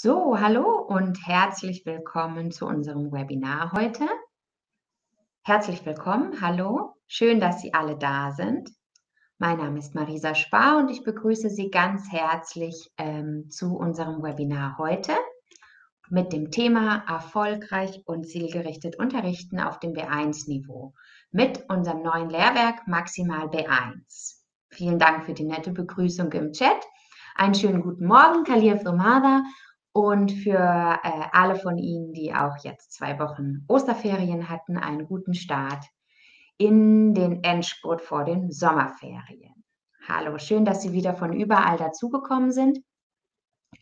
So, hallo und herzlich willkommen zu unserem Webinar heute. Herzlich willkommen, hallo, schön, dass Sie alle da sind. Mein Name ist Marisa Spar und ich begrüße Sie ganz herzlich ähm, zu unserem Webinar heute mit dem Thema Erfolgreich und zielgerichtet unterrichten auf dem B1-Niveau mit unserem neuen Lehrwerk Maximal B1. Vielen Dank für die nette Begrüßung im Chat. Einen schönen guten Morgen, Kalir Firmada und für äh, alle von Ihnen, die auch jetzt zwei Wochen Osterferien hatten, einen guten Start in den Endspurt vor den Sommerferien. Hallo, schön, dass Sie wieder von überall dazugekommen sind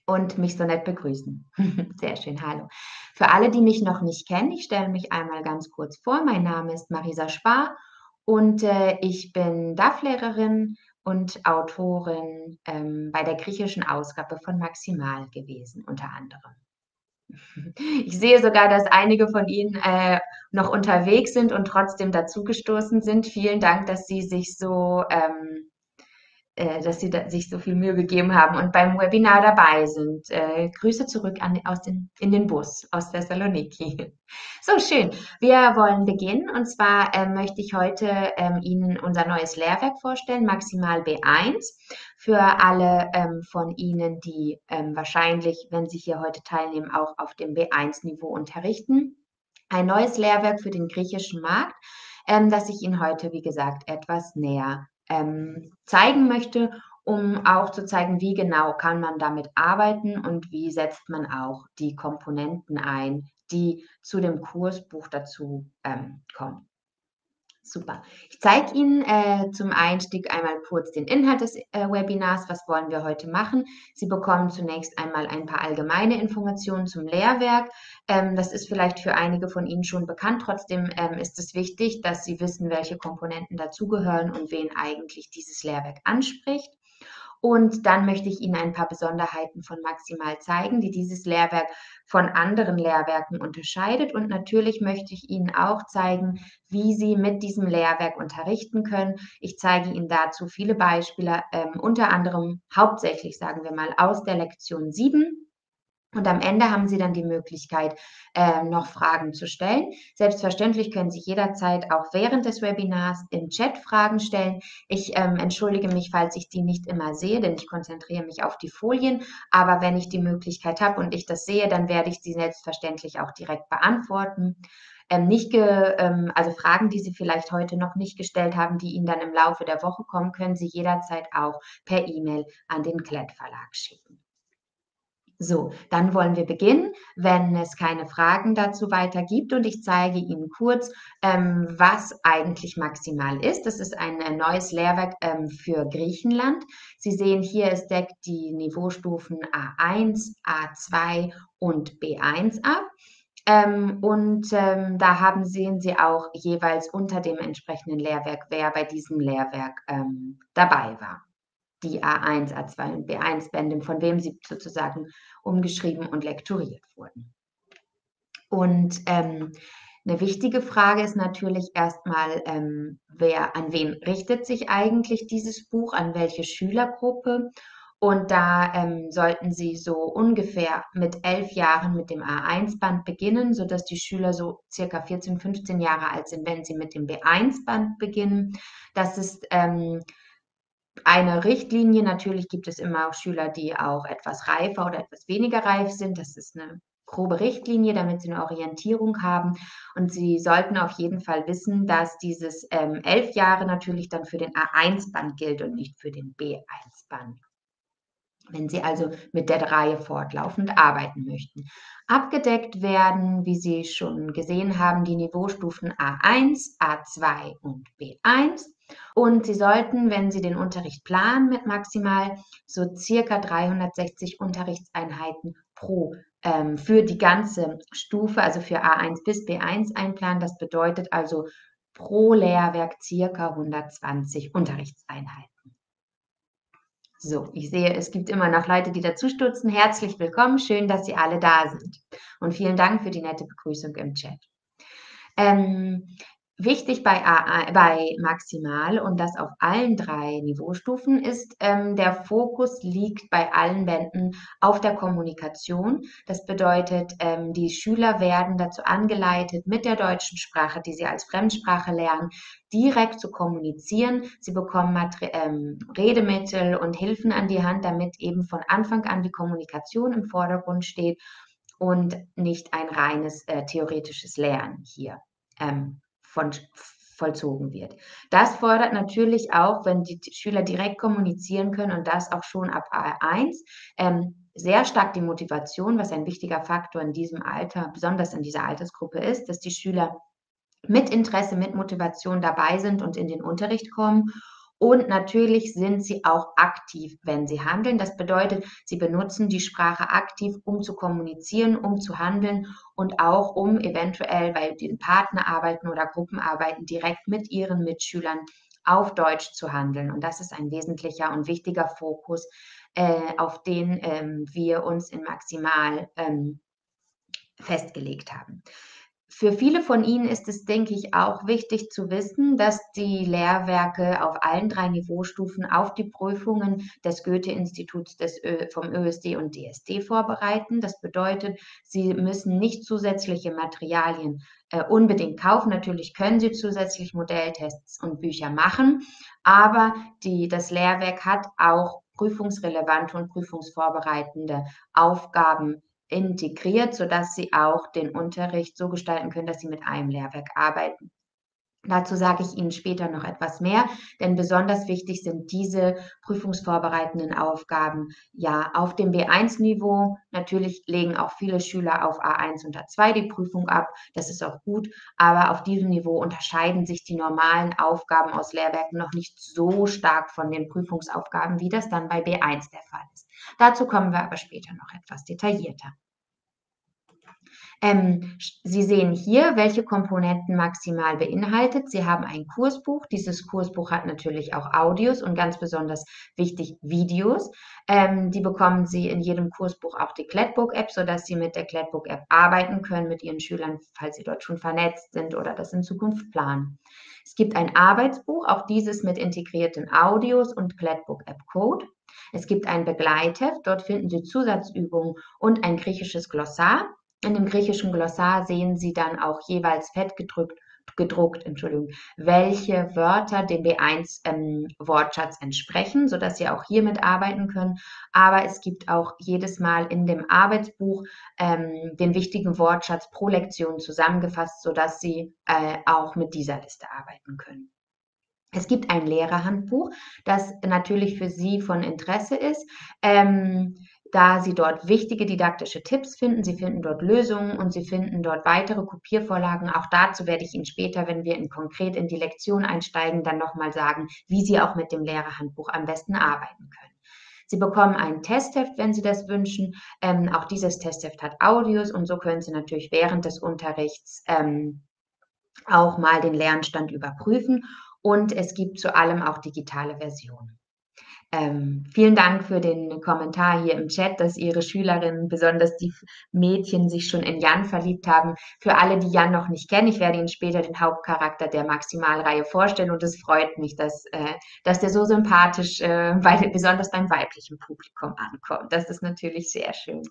und mich so nett begrüßen. Sehr schön, hallo. Für alle, die mich noch nicht kennen, ich stelle mich einmal ganz kurz vor. Mein Name ist Marisa Spar und äh, ich bin DAF-Lehrerin und Autorin ähm, bei der griechischen Ausgabe von Maximal gewesen, unter anderem. Ich sehe sogar, dass einige von Ihnen äh, noch unterwegs sind und trotzdem dazugestoßen sind. Vielen Dank, dass Sie sich so ähm, äh, dass Sie da, sich so viel Mühe gegeben haben und beim Webinar dabei sind. Äh, Grüße zurück an, aus den, in den Bus aus Thessaloniki. So schön. Wir wollen beginnen und zwar äh, möchte ich heute ähm, Ihnen unser neues Lehrwerk vorstellen, Maximal B1. Für alle ähm, von Ihnen, die ähm, wahrscheinlich, wenn Sie hier heute teilnehmen, auch auf dem B1-Niveau unterrichten. Ein neues Lehrwerk für den griechischen Markt, ähm, das ich Ihnen heute, wie gesagt, etwas näher ähm, zeigen möchte, um auch zu zeigen, wie genau kann man damit arbeiten und wie setzt man auch die Komponenten ein, die zu dem Kursbuch dazu ähm, kommen. Super. Ich zeige Ihnen äh, zum Einstieg einmal kurz den Inhalt des äh, Webinars. Was wollen wir heute machen? Sie bekommen zunächst einmal ein paar allgemeine Informationen zum Lehrwerk. Ähm, das ist vielleicht für einige von Ihnen schon bekannt. Trotzdem ähm, ist es wichtig, dass Sie wissen, welche Komponenten dazugehören und wen eigentlich dieses Lehrwerk anspricht. Und dann möchte ich Ihnen ein paar Besonderheiten von Maximal zeigen, die dieses Lehrwerk von anderen Lehrwerken unterscheidet. Und natürlich möchte ich Ihnen auch zeigen, wie Sie mit diesem Lehrwerk unterrichten können. Ich zeige Ihnen dazu viele Beispiele, ähm, unter anderem hauptsächlich, sagen wir mal, aus der Lektion 7 und am Ende haben Sie dann die Möglichkeit, äh, noch Fragen zu stellen. Selbstverständlich können Sie jederzeit auch während des Webinars im Chat Fragen stellen. Ich ähm, entschuldige mich, falls ich die nicht immer sehe, denn ich konzentriere mich auf die Folien. Aber wenn ich die Möglichkeit habe und ich das sehe, dann werde ich sie selbstverständlich auch direkt beantworten. Ähm, nicht ge, ähm, also Fragen, die Sie vielleicht heute noch nicht gestellt haben, die Ihnen dann im Laufe der Woche kommen, können Sie jederzeit auch per E-Mail an den Klett Verlag schicken. So, dann wollen wir beginnen, wenn es keine Fragen dazu weiter gibt. Und ich zeige Ihnen kurz, ähm, was eigentlich maximal ist. Das ist ein, ein neues Lehrwerk ähm, für Griechenland. Sie sehen hier, es deckt die Niveaustufen A1, A2 und B1 ab. Ähm, und ähm, da haben, sehen Sie auch jeweils unter dem entsprechenden Lehrwerk, wer bei diesem Lehrwerk ähm, dabei war die A1, A2 und B1-Bände, von wem sie sozusagen umgeschrieben und lektoriert wurden. Und ähm, eine wichtige Frage ist natürlich erstmal, ähm, wer, an wen richtet sich eigentlich dieses Buch, an welche Schülergruppe? Und da ähm, sollten Sie so ungefähr mit elf Jahren mit dem A1-Band beginnen, sodass die Schüler so circa 14, 15 Jahre alt sind, wenn sie mit dem B1-Band beginnen. Das ist ähm, eine Richtlinie. Natürlich gibt es immer auch Schüler, die auch etwas reifer oder etwas weniger reif sind. Das ist eine grobe Richtlinie, damit sie eine Orientierung haben. Und sie sollten auf jeden Fall wissen, dass dieses ähm, elf Jahre natürlich dann für den A1-Band gilt und nicht für den B1-Band. Wenn Sie also mit der Reihe fortlaufend arbeiten möchten. Abgedeckt werden, wie Sie schon gesehen haben, die Niveaustufen A1, A2 und B1. Und Sie sollten, wenn Sie den Unterricht planen mit maximal so circa 360 Unterrichtseinheiten pro ähm, für die ganze Stufe, also für A1 bis B1 einplanen. Das bedeutet also pro Lehrwerk circa 120 Unterrichtseinheiten. So, ich sehe, es gibt immer noch Leute, die dazustutzen. Herzlich willkommen, schön, dass Sie alle da sind. Und vielen Dank für die nette Begrüßung im Chat. Ähm, Wichtig bei, AA, bei Maximal und das auf allen drei Niveaustufen ist, ähm, der Fokus liegt bei allen Bänden auf der Kommunikation. Das bedeutet, ähm, die Schüler werden dazu angeleitet, mit der deutschen Sprache, die sie als Fremdsprache lernen, direkt zu kommunizieren. Sie bekommen Mater ähm, Redemittel und Hilfen an die Hand, damit eben von Anfang an die Kommunikation im Vordergrund steht und nicht ein reines äh, theoretisches Lernen hier ähm, von, vollzogen wird. Das fordert natürlich auch, wenn die Schüler direkt kommunizieren können und das auch schon ab A1, ähm, sehr stark die Motivation, was ein wichtiger Faktor in diesem Alter, besonders in dieser Altersgruppe ist, dass die Schüler mit Interesse, mit Motivation dabei sind und in den Unterricht kommen und natürlich sind sie auch aktiv, wenn sie handeln. Das bedeutet, sie benutzen die Sprache aktiv, um zu kommunizieren, um zu handeln und auch um eventuell bei den Partnerarbeiten oder Gruppenarbeiten direkt mit ihren Mitschülern auf Deutsch zu handeln. Und das ist ein wesentlicher und wichtiger Fokus, äh, auf den ähm, wir uns in Maximal ähm, festgelegt haben für viele von Ihnen ist es, denke ich, auch wichtig zu wissen, dass die Lehrwerke auf allen drei Niveaustufen auf die Prüfungen des Goethe-Instituts vom ÖSD und DSD vorbereiten. Das bedeutet, Sie müssen nicht zusätzliche Materialien äh, unbedingt kaufen. Natürlich können Sie zusätzlich Modelltests und Bücher machen, aber die, das Lehrwerk hat auch prüfungsrelevante und prüfungsvorbereitende Aufgaben integriert, sodass sie auch den Unterricht so gestalten können, dass sie mit einem Lehrwerk arbeiten. Dazu sage ich Ihnen später noch etwas mehr, denn besonders wichtig sind diese prüfungsvorbereitenden Aufgaben ja auf dem B1-Niveau. Natürlich legen auch viele Schüler auf A1 und A2 die Prüfung ab, das ist auch gut, aber auf diesem Niveau unterscheiden sich die normalen Aufgaben aus Lehrwerken noch nicht so stark von den Prüfungsaufgaben, wie das dann bei B1 der Fall ist. Dazu kommen wir aber später noch etwas detaillierter. Ähm, Sie sehen hier, welche Komponenten maximal beinhaltet. Sie haben ein Kursbuch. Dieses Kursbuch hat natürlich auch Audios und ganz besonders wichtig Videos. Ähm, die bekommen Sie in jedem Kursbuch auch die Clatbook-App, sodass Sie mit der Clatbook-App arbeiten können mit Ihren Schülern, falls Sie dort schon vernetzt sind oder das in Zukunft planen. Es gibt ein Arbeitsbuch, auch dieses mit integrierten Audios und Clatbook-App-Code. Es gibt ein Begleitheft, dort finden Sie Zusatzübungen und ein griechisches Glossar. In dem griechischen Glossar sehen Sie dann auch jeweils fett gedrückt, gedruckt, Entschuldigung, welche Wörter dem B1-Wortschatz ähm, entsprechen, sodass Sie auch hiermit arbeiten können. Aber es gibt auch jedes Mal in dem Arbeitsbuch ähm, den wichtigen Wortschatz pro Lektion zusammengefasst, sodass Sie äh, auch mit dieser Liste arbeiten können. Es gibt ein Lehrerhandbuch, das natürlich für Sie von Interesse ist. Ähm, da Sie dort wichtige didaktische Tipps finden. Sie finden dort Lösungen und Sie finden dort weitere Kopiervorlagen. Auch dazu werde ich Ihnen später, wenn wir in konkret in die Lektion einsteigen, dann nochmal sagen, wie Sie auch mit dem Lehrerhandbuch am besten arbeiten können. Sie bekommen ein Testheft, wenn Sie das wünschen. Ähm, auch dieses Testheft hat Audios und so können Sie natürlich während des Unterrichts ähm, auch mal den Lernstand überprüfen. Und es gibt zu allem auch digitale Versionen. Ähm, vielen Dank für den Kommentar hier im Chat, dass Ihre Schülerinnen, besonders die Mädchen, sich schon in Jan verliebt haben. Für alle, die Jan noch nicht kennen, ich werde Ihnen später den Hauptcharakter der Maximalreihe vorstellen und es freut mich, dass, äh, dass der so sympathisch, äh, bei, besonders beim weiblichen Publikum ankommt. Das ist natürlich sehr schön.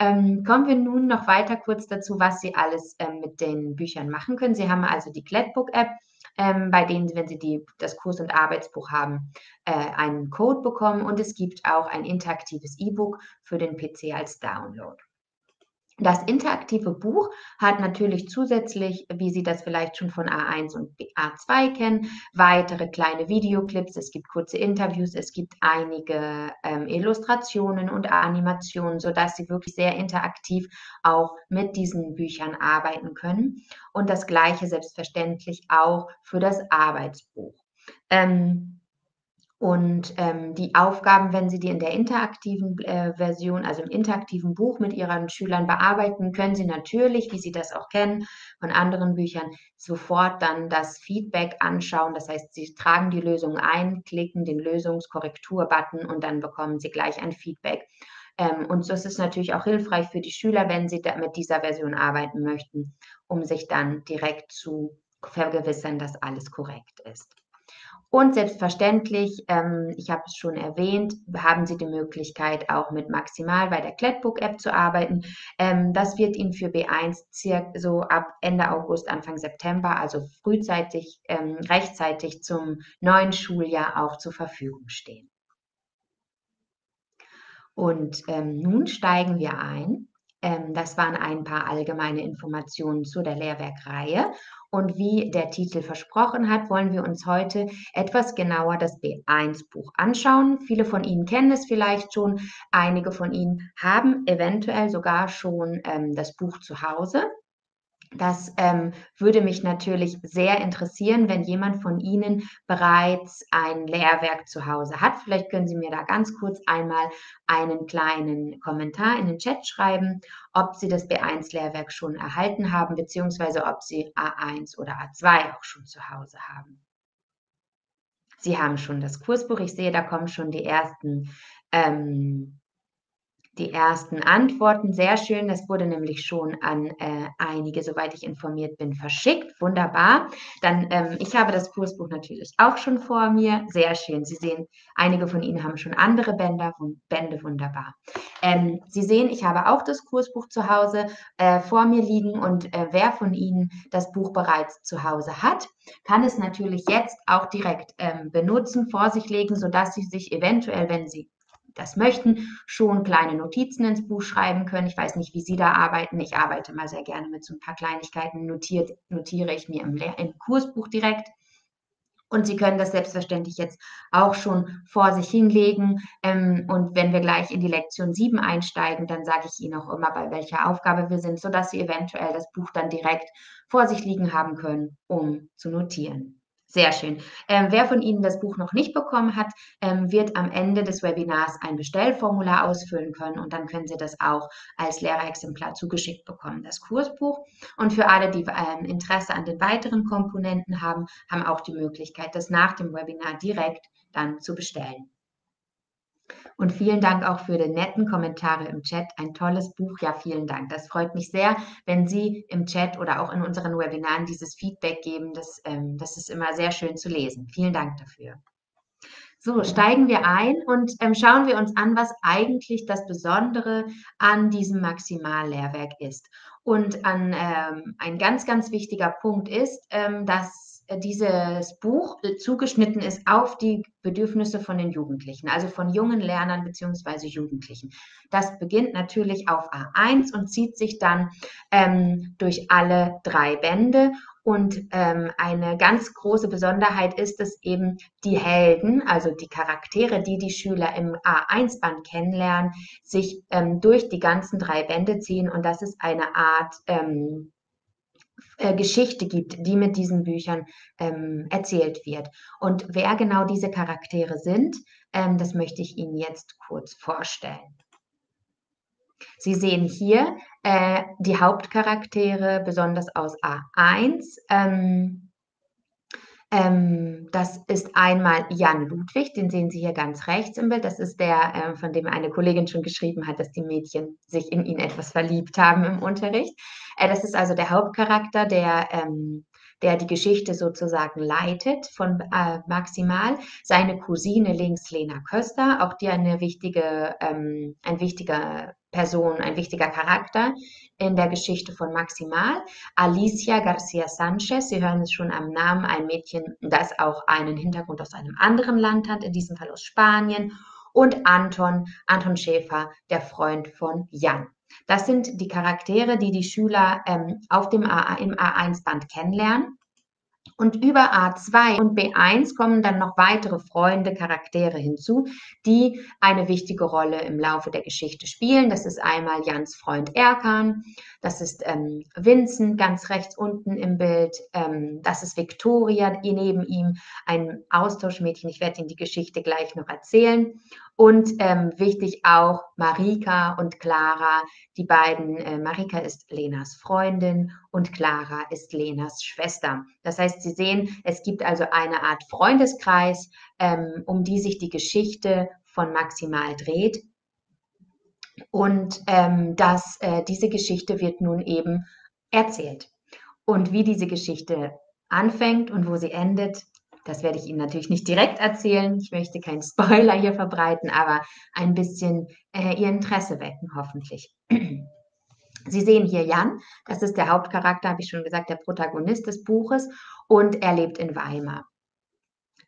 Ähm, kommen wir nun noch weiter kurz dazu, was Sie alles ähm, mit den Büchern machen können. Sie haben also die Gladbook-App ähm, bei denen, wenn Sie die, das Kurs- und Arbeitsbuch haben, äh, einen Code bekommen und es gibt auch ein interaktives E-Book für den PC als Download. Das interaktive Buch hat natürlich zusätzlich, wie Sie das vielleicht schon von A1 und A2 kennen, weitere kleine Videoclips, es gibt kurze Interviews, es gibt einige ähm, Illustrationen und Animationen, sodass Sie wirklich sehr interaktiv auch mit diesen Büchern arbeiten können. Und das gleiche selbstverständlich auch für das Arbeitsbuch. Ähm, und ähm, die Aufgaben, wenn Sie die in der interaktiven äh, Version, also im interaktiven Buch mit Ihren Schülern bearbeiten, können Sie natürlich, wie Sie das auch kennen von anderen Büchern, sofort dann das Feedback anschauen. Das heißt, Sie tragen die Lösung ein, klicken den Lösungskorrektur-Button und dann bekommen Sie gleich ein Feedback. Ähm, und das ist natürlich auch hilfreich für die Schüler, wenn sie mit dieser Version arbeiten möchten, um sich dann direkt zu vergewissern, dass alles korrekt ist. Und selbstverständlich, ähm, ich habe es schon erwähnt, haben Sie die Möglichkeit, auch mit Maximal bei der Klettbook-App zu arbeiten. Ähm, das wird Ihnen für B1 circa so ab Ende August, Anfang September, also frühzeitig, ähm, rechtzeitig zum neuen Schuljahr auch zur Verfügung stehen. Und ähm, nun steigen wir ein. Ähm, das waren ein paar allgemeine Informationen zu der Lehrwerkreihe. Und wie der Titel versprochen hat, wollen wir uns heute etwas genauer das B1-Buch anschauen. Viele von Ihnen kennen es vielleicht schon. Einige von Ihnen haben eventuell sogar schon ähm, das Buch zu Hause. Das ähm, würde mich natürlich sehr interessieren, wenn jemand von Ihnen bereits ein Lehrwerk zu Hause hat. Vielleicht können Sie mir da ganz kurz einmal einen kleinen Kommentar in den Chat schreiben, ob Sie das B1-Lehrwerk schon erhalten haben, beziehungsweise ob Sie A1 oder A2 auch schon zu Hause haben. Sie haben schon das Kursbuch. Ich sehe, da kommen schon die ersten ähm, die ersten Antworten. Sehr schön. Das wurde nämlich schon an äh, einige, soweit ich informiert bin, verschickt. Wunderbar. Dann, ähm, ich habe das Kursbuch natürlich auch schon vor mir. Sehr schön. Sie sehen, einige von Ihnen haben schon andere Bänder. Bände. Wunderbar. Ähm, Sie sehen, ich habe auch das Kursbuch zu Hause äh, vor mir liegen und äh, wer von Ihnen das Buch bereits zu Hause hat, kann es natürlich jetzt auch direkt ähm, benutzen, vor sich legen, sodass Sie sich eventuell, wenn Sie das möchten, schon kleine Notizen ins Buch schreiben können. Ich weiß nicht, wie Sie da arbeiten. Ich arbeite mal sehr gerne mit so ein paar Kleinigkeiten. Notiert, notiere ich mir im, im Kursbuch direkt. Und Sie können das selbstverständlich jetzt auch schon vor sich hinlegen. Ähm, und wenn wir gleich in die Lektion 7 einsteigen, dann sage ich Ihnen auch immer, bei welcher Aufgabe wir sind, sodass Sie eventuell das Buch dann direkt vor sich liegen haben können, um zu notieren. Sehr schön. Ähm, wer von Ihnen das Buch noch nicht bekommen hat, ähm, wird am Ende des Webinars ein Bestellformular ausfüllen können und dann können Sie das auch als Lehrerexemplar zugeschickt bekommen, das Kursbuch. Und für alle, die ähm, Interesse an den weiteren Komponenten haben, haben auch die Möglichkeit, das nach dem Webinar direkt dann zu bestellen. Und vielen Dank auch für die netten Kommentare im Chat. Ein tolles Buch. Ja, vielen Dank. Das freut mich sehr, wenn Sie im Chat oder auch in unseren Webinaren dieses Feedback geben. Das, ähm, das ist immer sehr schön zu lesen. Vielen Dank dafür. So, steigen wir ein und ähm, schauen wir uns an, was eigentlich das Besondere an diesem Maximallehrwerk ist. Und an, ähm, ein ganz, ganz wichtiger Punkt ist, ähm, dass dieses Buch äh, zugeschnitten ist auf die Bedürfnisse von den Jugendlichen, also von jungen Lernern bzw. Jugendlichen. Das beginnt natürlich auf A1 und zieht sich dann ähm, durch alle drei Bände. Und ähm, eine ganz große Besonderheit ist, dass eben die Helden, also die Charaktere, die die Schüler im A1-Band kennenlernen, sich ähm, durch die ganzen drei Bände ziehen. Und das ist eine Art ähm, äh, Geschichte gibt, die mit diesen Büchern ähm, erzählt wird. Und wer genau diese Charaktere sind, ähm, das möchte ich Ihnen jetzt kurz vorstellen. Sie sehen hier äh, die Hauptcharaktere, besonders aus A1. Ähm, ähm, das ist einmal Jan Ludwig, den sehen Sie hier ganz rechts im Bild. Das ist der, äh, von dem eine Kollegin schon geschrieben hat, dass die Mädchen sich in ihn etwas verliebt haben im Unterricht. Äh, das ist also der Hauptcharakter, der ähm, der die Geschichte sozusagen leitet von äh, Maximal. Seine Cousine links Lena Köster, auch die eine wichtige, ähm, ein wichtiger Person, ein wichtiger Charakter in der Geschichte von Maximal. Alicia Garcia Sanchez, Sie hören es schon am Namen, ein Mädchen, das auch einen Hintergrund aus einem anderen Land hat, in diesem Fall aus Spanien. Und Anton, Anton Schäfer, der Freund von Jan. Das sind die Charaktere, die die Schüler ähm, auf dem A, im A1-Band kennenlernen. Und über A2 und B1 kommen dann noch weitere Freunde, Charaktere hinzu, die eine wichtige Rolle im Laufe der Geschichte spielen. Das ist einmal Jans Freund Erkan, das ist ähm, Vincent ganz rechts unten im Bild, ähm, das ist Victoria neben ihm, ein Austauschmädchen. Ich werde Ihnen die Geschichte gleich noch erzählen. Und ähm, wichtig auch Marika und Clara. Die beiden, äh, Marika ist Lenas Freundin und Clara ist Lenas Schwester. Das heißt, Sie sehen, es gibt also eine Art Freundeskreis, ähm, um die sich die Geschichte von Maximal dreht. Und ähm, das, äh, diese Geschichte wird nun eben erzählt. Und wie diese Geschichte anfängt und wo sie endet, das werde ich Ihnen natürlich nicht direkt erzählen. Ich möchte keinen Spoiler hier verbreiten, aber ein bisschen äh, Ihr Interesse wecken, hoffentlich. Sie sehen hier Jan, das ist der Hauptcharakter, habe ich schon gesagt, der Protagonist des Buches und er lebt in Weimar.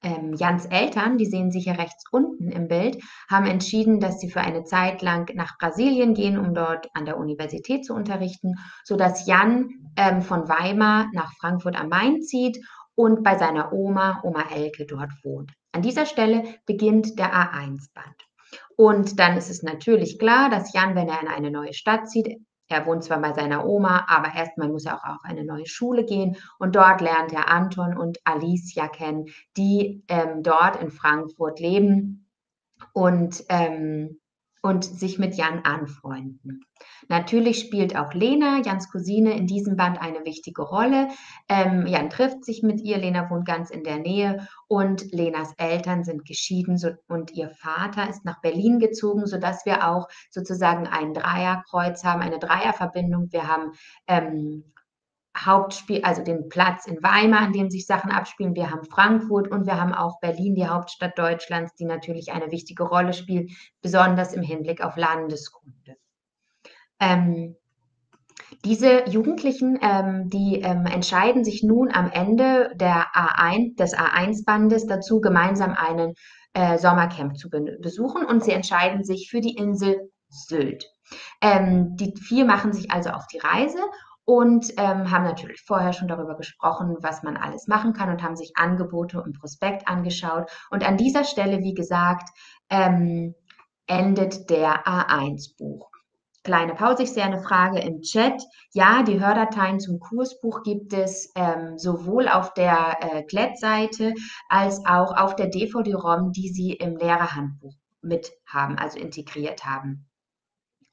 Ähm, Jans Eltern, die sehen Sie hier rechts unten im Bild, haben entschieden, dass sie für eine Zeit lang nach Brasilien gehen, um dort an der Universität zu unterrichten, sodass Jan ähm, von Weimar nach Frankfurt am Main zieht und bei seiner Oma, Oma Elke, dort wohnt. An dieser Stelle beginnt der A1-Band. Und dann ist es natürlich klar, dass Jan, wenn er in eine neue Stadt zieht, er wohnt zwar bei seiner Oma, aber erstmal muss er auch auf eine neue Schule gehen und dort lernt er Anton und Alicia kennen, die ähm, dort in Frankfurt leben und, ähm, und sich mit Jan anfreunden. Natürlich spielt auch Lena, Jans Cousine, in diesem Band eine wichtige Rolle. Ähm, Jan trifft sich mit ihr, Lena wohnt ganz in der Nähe und Lenas Eltern sind geschieden so, und ihr Vater ist nach Berlin gezogen, sodass wir auch sozusagen ein Dreierkreuz haben, eine Dreierverbindung. Wir haben ähm, Hauptspiel, also den Platz in Weimar, an dem sich Sachen abspielen. Wir haben Frankfurt und wir haben auch Berlin, die Hauptstadt Deutschlands, die natürlich eine wichtige Rolle spielt, besonders im Hinblick auf Landeskunde. Ähm, diese Jugendlichen, ähm, die ähm, entscheiden sich nun am Ende der A1, des A1-Bandes dazu, gemeinsam einen äh, Sommercamp zu be besuchen und sie entscheiden sich für die Insel Sylt. Ähm, die vier machen sich also auf die Reise und ähm, haben natürlich vorher schon darüber gesprochen, was man alles machen kann und haben sich Angebote und Prospekt angeschaut. Und an dieser Stelle, wie gesagt, ähm, endet der A1-Buch. Kleine Pause, ich sehe eine Frage im Chat. Ja, die Hördateien zum Kursbuch gibt es ähm, sowohl auf der äh, Klett-Seite als auch auf der DVD-ROM, die Sie im Lehrerhandbuch mit haben, also integriert haben.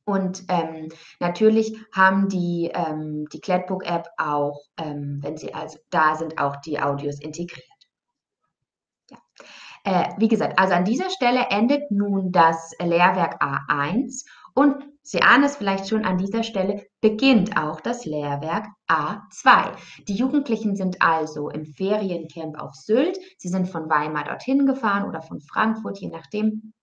Und ähm, natürlich haben die, ähm, die Klettbook-App auch, ähm, wenn sie also da sind, auch die Audios integriert. Ja. Äh, wie gesagt, also an dieser Stelle endet nun das Lehrwerk A1 und Sie ahnen es vielleicht schon, an dieser Stelle beginnt auch das Lehrwerk A2. Die Jugendlichen sind also im Feriencamp auf Sylt. Sie sind von Weimar dorthin gefahren oder von Frankfurt, je nachdem,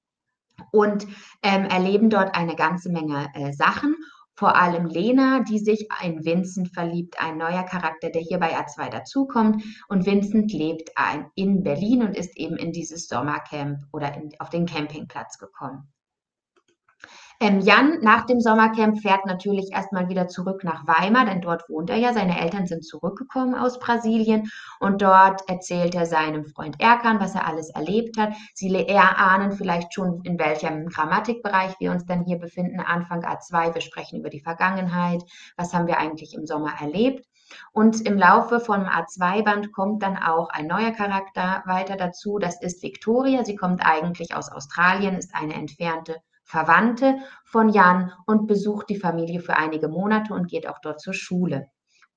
und ähm, erleben dort eine ganze Menge äh, Sachen. Vor allem Lena, die sich in Vincent verliebt, ein neuer Charakter, der hier bei A2 dazukommt. Und Vincent lebt ein, in Berlin und ist eben in dieses Sommercamp oder in, auf den Campingplatz gekommen. Ähm, Jan nach dem Sommercamp fährt natürlich erstmal wieder zurück nach Weimar, denn dort wohnt er ja. Seine Eltern sind zurückgekommen aus Brasilien und dort erzählt er seinem Freund Erkan, was er alles erlebt hat. Sie erahnen vielleicht schon, in welchem Grammatikbereich wir uns dann hier befinden. Anfang A2, wir sprechen über die Vergangenheit. Was haben wir eigentlich im Sommer erlebt? Und im Laufe vom A2-Band kommt dann auch ein neuer Charakter weiter dazu. Das ist Victoria. Sie kommt eigentlich aus Australien, ist eine entfernte Verwandte von Jan und besucht die Familie für einige Monate und geht auch dort zur Schule.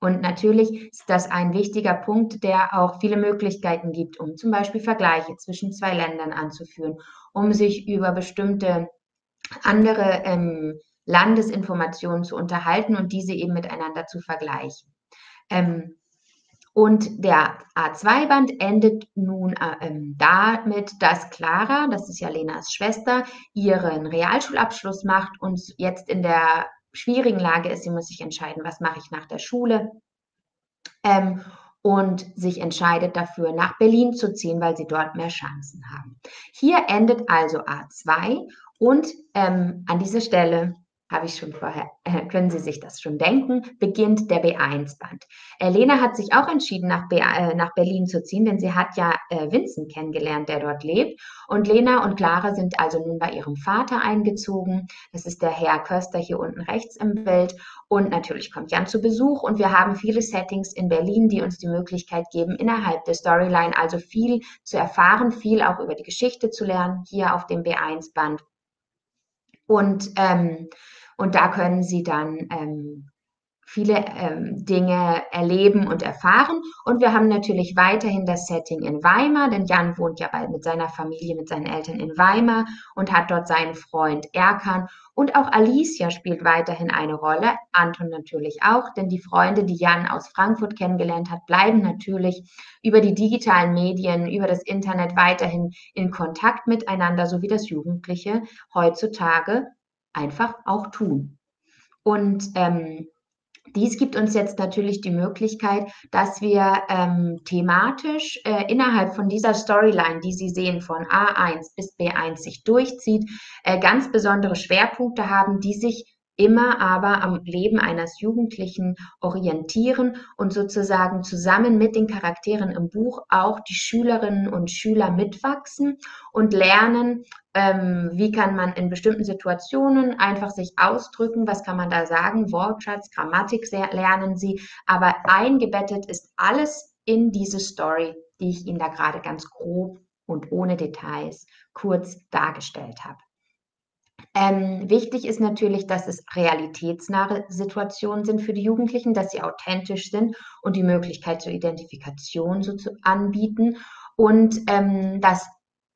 Und natürlich ist das ein wichtiger Punkt, der auch viele Möglichkeiten gibt, um zum Beispiel Vergleiche zwischen zwei Ländern anzuführen, um sich über bestimmte andere ähm, Landesinformationen zu unterhalten und diese eben miteinander zu vergleichen. Ähm, und der A2-Band endet nun äh, ähm, damit, dass Clara, das ist ja Lenas Schwester, ihren Realschulabschluss macht und jetzt in der schwierigen Lage ist, sie muss sich entscheiden, was mache ich nach der Schule. Ähm, und sich entscheidet dafür, nach Berlin zu ziehen, weil sie dort mehr Chancen haben. Hier endet also A2 und ähm, an dieser Stelle habe ich schon vorher, äh, können Sie sich das schon denken, beginnt der B1-Band. Äh, Lena hat sich auch entschieden, nach, B, äh, nach, Berlin zu ziehen, denn sie hat ja äh, Vincent kennengelernt, der dort lebt. Und Lena und Clara sind also nun bei ihrem Vater eingezogen. Das ist der Herr Köster hier unten rechts im Bild. Und natürlich kommt Jan zu Besuch und wir haben viele Settings in Berlin, die uns die Möglichkeit geben, innerhalb der Storyline also viel zu erfahren, viel auch über die Geschichte zu lernen, hier auf dem B1-Band. Und ähm, und da können Sie dann ähm, viele ähm, Dinge erleben und erfahren. Und wir haben natürlich weiterhin das Setting in Weimar, denn Jan wohnt ja bald mit seiner Familie, mit seinen Eltern in Weimar und hat dort seinen Freund Erkan. Und auch Alicia spielt weiterhin eine Rolle, Anton natürlich auch, denn die Freunde, die Jan aus Frankfurt kennengelernt hat, bleiben natürlich über die digitalen Medien, über das Internet weiterhin in Kontakt miteinander, so wie das Jugendliche heutzutage einfach auch tun. Und ähm, dies gibt uns jetzt natürlich die Möglichkeit, dass wir ähm, thematisch äh, innerhalb von dieser Storyline, die Sie sehen, von A1 bis B1 sich durchzieht, äh, ganz besondere Schwerpunkte haben, die sich immer aber am Leben eines Jugendlichen orientieren und sozusagen zusammen mit den Charakteren im Buch auch die Schülerinnen und Schüler mitwachsen und lernen, ähm, wie kann man in bestimmten Situationen einfach sich ausdrücken, was kann man da sagen, Wortschatz, Grammatik lernen sie, aber eingebettet ist alles in diese Story, die ich Ihnen da gerade ganz grob und ohne Details kurz dargestellt habe. Ähm, wichtig ist natürlich, dass es realitätsnahe Situationen sind für die Jugendlichen, dass sie authentisch sind und die Möglichkeit zur Identifikation so zu anbieten und ähm, dass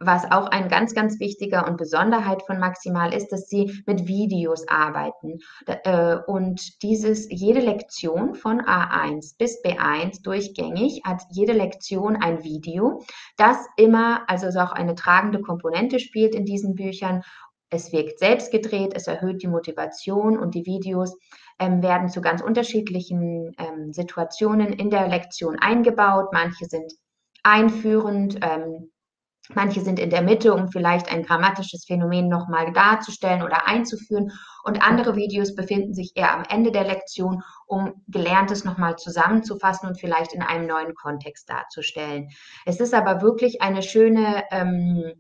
was auch ein ganz, ganz wichtiger und Besonderheit von Maximal ist, dass sie mit Videos arbeiten. Äh, und dieses, jede Lektion von A1 bis B1 durchgängig hat jede Lektion ein Video, das immer, also auch eine tragende Komponente spielt in diesen Büchern. Es wirkt selbstgedreht, es erhöht die Motivation und die Videos ähm, werden zu ganz unterschiedlichen ähm, Situationen in der Lektion eingebaut. Manche sind einführend, ähm, Manche sind in der Mitte, um vielleicht ein grammatisches Phänomen nochmal darzustellen oder einzuführen. Und andere Videos befinden sich eher am Ende der Lektion, um Gelerntes nochmal zusammenzufassen und vielleicht in einem neuen Kontext darzustellen. Es ist aber wirklich eine schöne, ähm,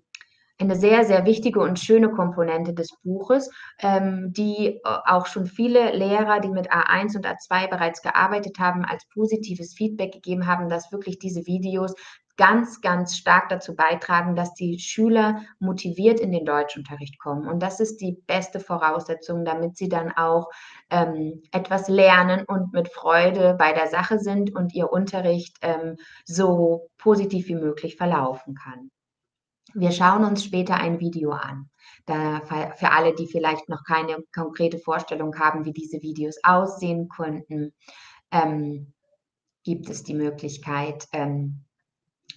eine sehr, sehr wichtige und schöne Komponente des Buches, ähm, die äh, auch schon viele Lehrer, die mit A1 und A2 bereits gearbeitet haben, als positives Feedback gegeben haben, dass wirklich diese Videos ganz, ganz stark dazu beitragen, dass die Schüler motiviert in den Deutschunterricht kommen. Und das ist die beste Voraussetzung, damit sie dann auch ähm, etwas lernen und mit Freude bei der Sache sind und ihr Unterricht ähm, so positiv wie möglich verlaufen kann. Wir schauen uns später ein Video an. Da, für alle, die vielleicht noch keine konkrete Vorstellung haben, wie diese Videos aussehen könnten, ähm, gibt es die Möglichkeit, ähm,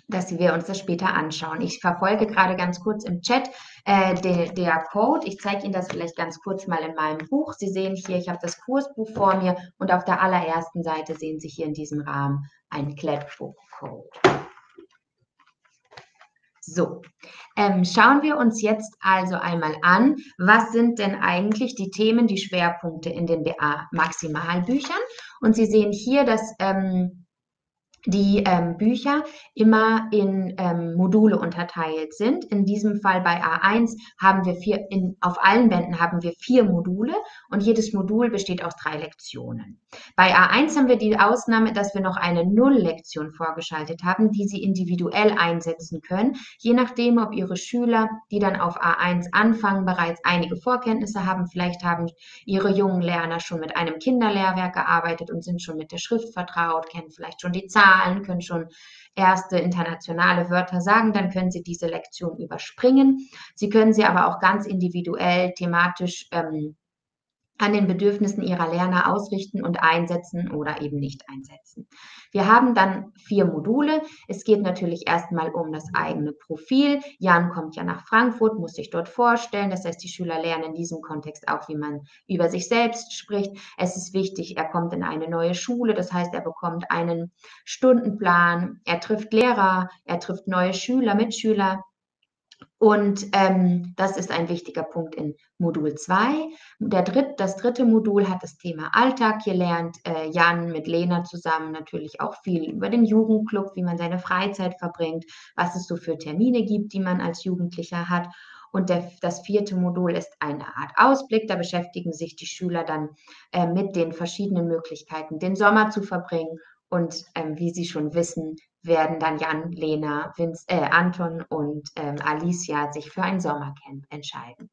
dass wir uns das später anschauen. Ich verfolge gerade ganz kurz im Chat äh, de, der Code. Ich zeige Ihnen das vielleicht ganz kurz mal in meinem Buch. Sie sehen hier, ich habe das Kursbuch vor mir und auf der allerersten Seite sehen Sie hier in diesem Rahmen einen Klettbuch-Code. So, ähm, schauen wir uns jetzt also einmal an, was sind denn eigentlich die Themen, die Schwerpunkte in den BA-Maximalbüchern. Und Sie sehen hier, dass ähm, die ähm, Bücher immer in ähm, Module unterteilt sind. In diesem Fall bei A1 haben wir vier, in, auf allen Bänden haben wir vier Module und jedes Modul besteht aus drei Lektionen. Bei A1 haben wir die Ausnahme, dass wir noch eine Null-Lektion vorgeschaltet haben, die Sie individuell einsetzen können, je nachdem, ob Ihre Schüler, die dann auf A1 anfangen, bereits einige Vorkenntnisse haben. Vielleicht haben Ihre jungen Lerner schon mit einem Kinderlehrwerk gearbeitet und sind schon mit der Schrift vertraut, kennen vielleicht schon die Zahlen Zahlen, können schon erste internationale Wörter sagen, dann können Sie diese Lektion überspringen. Sie können sie aber auch ganz individuell thematisch ähm, an den Bedürfnissen ihrer Lerner ausrichten und einsetzen oder eben nicht einsetzen. Wir haben dann vier Module. Es geht natürlich erstmal um das eigene Profil. Jan kommt ja nach Frankfurt, muss sich dort vorstellen. Das heißt, die Schüler lernen in diesem Kontext auch, wie man über sich selbst spricht. Es ist wichtig, er kommt in eine neue Schule. Das heißt, er bekommt einen Stundenplan. Er trifft Lehrer, er trifft neue Schüler, Mitschüler. Und ähm, das ist ein wichtiger Punkt in Modul 2. Dritt, das dritte Modul hat das Thema Alltag. Hier lernt äh, Jan mit Lena zusammen natürlich auch viel über den Jugendclub, wie man seine Freizeit verbringt, was es so für Termine gibt, die man als Jugendlicher hat. Und der, das vierte Modul ist eine Art Ausblick. Da beschäftigen sich die Schüler dann äh, mit den verschiedenen Möglichkeiten, den Sommer zu verbringen. Und ähm, wie Sie schon wissen, werden dann Jan, Lena, Vince, äh, Anton und ähm, Alicia sich für ein Sommercamp entscheiden.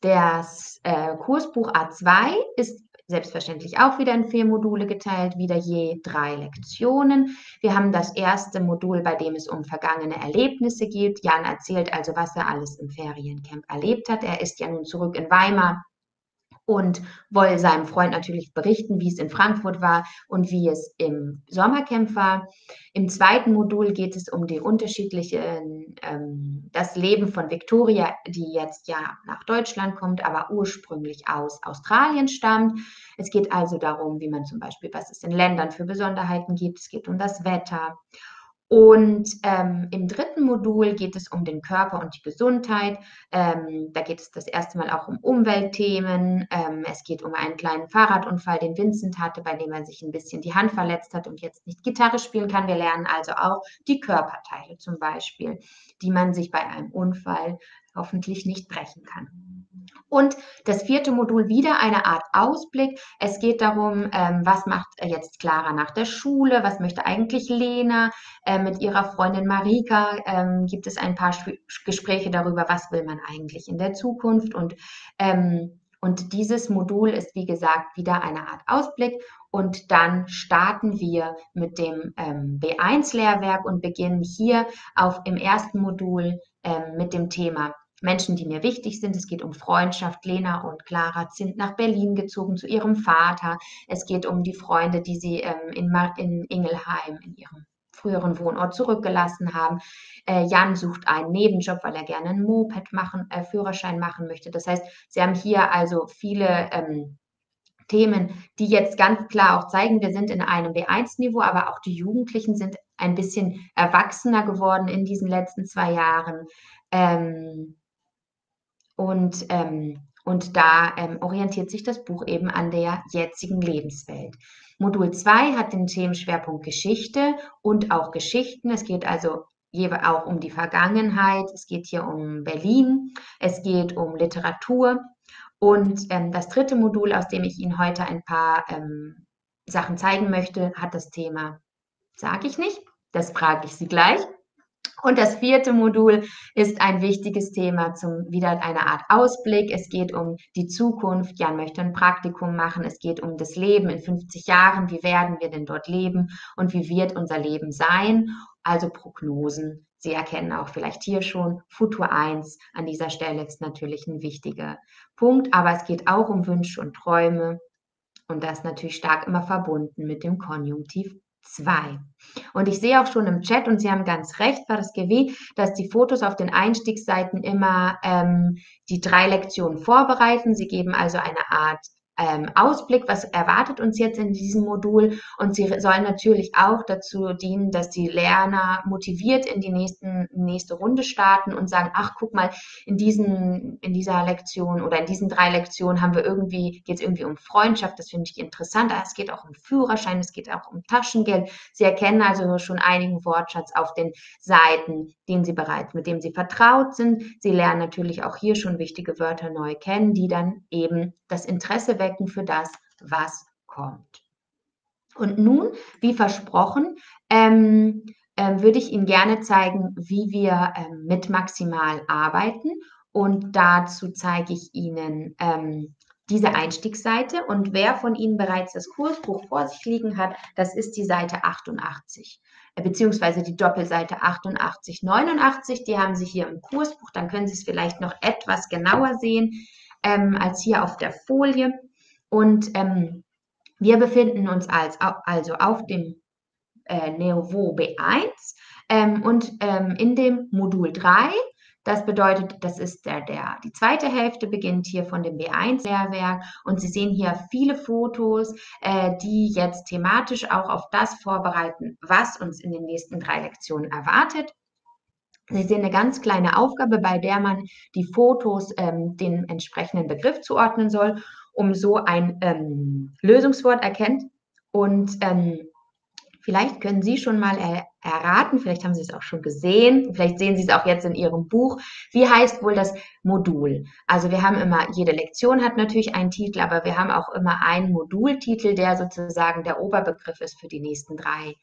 Das äh, Kursbuch A2 ist selbstverständlich auch wieder in vier Module geteilt, wieder je drei Lektionen. Wir haben das erste Modul, bei dem es um vergangene Erlebnisse geht. Jan erzählt also, was er alles im Feriencamp erlebt hat. Er ist ja nun zurück in Weimar und woll seinem Freund natürlich berichten, wie es in Frankfurt war und wie es im Sommercamp war. Im zweiten Modul geht es um die unterschiedlichen, ähm, das Leben von Victoria, die jetzt ja nach Deutschland kommt, aber ursprünglich aus Australien stammt. Es geht also darum, wie man zum Beispiel, was es in Ländern für Besonderheiten gibt. Es geht um das Wetter. Und ähm, im dritten Modul geht es um den Körper und die Gesundheit. Ähm, da geht es das erste Mal auch um Umweltthemen. Ähm, es geht um einen kleinen Fahrradunfall, den Vincent hatte, bei dem er sich ein bisschen die Hand verletzt hat und jetzt nicht Gitarre spielen kann. Wir lernen also auch die Körperteile zum Beispiel, die man sich bei einem Unfall hoffentlich nicht brechen kann. Und das vierte Modul wieder eine Art Ausblick. Es geht darum, ähm, was macht jetzt Clara nach der Schule, was möchte eigentlich Lena äh, mit ihrer Freundin Marika. Ähm, gibt es ein paar Gespräche darüber, was will man eigentlich in der Zukunft und ähm, und dieses Modul ist, wie gesagt, wieder eine Art Ausblick. Und dann starten wir mit dem ähm, B1-Lehrwerk und beginnen hier auf, im ersten Modul ähm, mit dem Thema Menschen, die mir wichtig sind. Es geht um Freundschaft. Lena und Clara sind nach Berlin gezogen zu ihrem Vater. Es geht um die Freunde, die sie ähm, in, in Ingelheim, in ihrem früheren Wohnort zurückgelassen haben. Äh, Jan sucht einen Nebenjob, weil er gerne einen Moped machen, äh, Führerschein machen möchte. Das heißt, sie haben hier also viele ähm, Themen, die jetzt ganz klar auch zeigen, wir sind in einem B1-Niveau, aber auch die Jugendlichen sind ein bisschen erwachsener geworden in diesen letzten zwei Jahren. Ähm, und, ähm, und da ähm, orientiert sich das Buch eben an der jetzigen Lebenswelt. Modul 2 hat den Themenschwerpunkt Geschichte und auch Geschichten. Es geht also auch um die Vergangenheit. Es geht hier um Berlin. Es geht um Literatur. Und ähm, das dritte Modul, aus dem ich Ihnen heute ein paar ähm, Sachen zeigen möchte, hat das Thema, sage ich nicht, das frage ich Sie gleich. Und das vierte Modul ist ein wichtiges Thema zum wieder eine Art Ausblick. Es geht um die Zukunft. Jan möchte ein Praktikum machen. Es geht um das Leben in 50 Jahren. Wie werden wir denn dort leben und wie wird unser Leben sein? Also Prognosen. Sie erkennen auch vielleicht hier schon Futur 1 an dieser Stelle ist natürlich ein wichtiger Punkt, aber es geht auch um Wünsche und Träume und das natürlich stark immer verbunden mit dem Konjunktiv 2. Und ich sehe auch schon im Chat, und Sie haben ganz recht, war das GW, dass die Fotos auf den Einstiegsseiten immer ähm, die drei Lektionen vorbereiten. Sie geben also eine Art ähm, Ausblick, was erwartet uns jetzt in diesem Modul. Und sie sollen natürlich auch dazu dienen, dass die Lerner motiviert in die nächsten, nächste Runde starten und sagen, ach, guck mal, in, diesen, in dieser Lektion oder in diesen drei Lektionen haben wir irgendwie, geht es irgendwie um Freundschaft, das finde ich interessant. Es geht auch um Führerschein, es geht auch um Taschengeld. Sie erkennen also schon einigen Wortschatz auf den Seiten, den sie bereits, mit dem sie vertraut sind. Sie lernen natürlich auch hier schon wichtige Wörter neu kennen, die dann eben das Interesse für das, was kommt. Und nun, wie versprochen, ähm, äh, würde ich Ihnen gerne zeigen, wie wir ähm, mit Maximal arbeiten. Und dazu zeige ich Ihnen ähm, diese Einstiegsseite. Und wer von Ihnen bereits das Kursbuch vor sich liegen hat, das ist die Seite 88, äh, beziehungsweise die Doppelseite 88, 89. Die haben Sie hier im Kursbuch. Dann können Sie es vielleicht noch etwas genauer sehen ähm, als hier auf der Folie. Und ähm, wir befinden uns als, also auf dem äh, Niveau B1 ähm, und ähm, in dem Modul 3. Das bedeutet, das ist der, der, die zweite Hälfte beginnt hier von dem B1-Lehrwerk und Sie sehen hier viele Fotos, äh, die jetzt thematisch auch auf das vorbereiten, was uns in den nächsten drei Lektionen erwartet. Sie sehen eine ganz kleine Aufgabe, bei der man die Fotos ähm, den entsprechenden Begriff zuordnen soll um so ein ähm, Lösungswort erkennt. Und ähm, vielleicht können Sie schon mal er erraten, vielleicht haben Sie es auch schon gesehen, vielleicht sehen Sie es auch jetzt in Ihrem Buch. Wie heißt wohl das Modul? Also wir haben immer, jede Lektion hat natürlich einen Titel, aber wir haben auch immer einen Modultitel, der sozusagen der Oberbegriff ist für die nächsten drei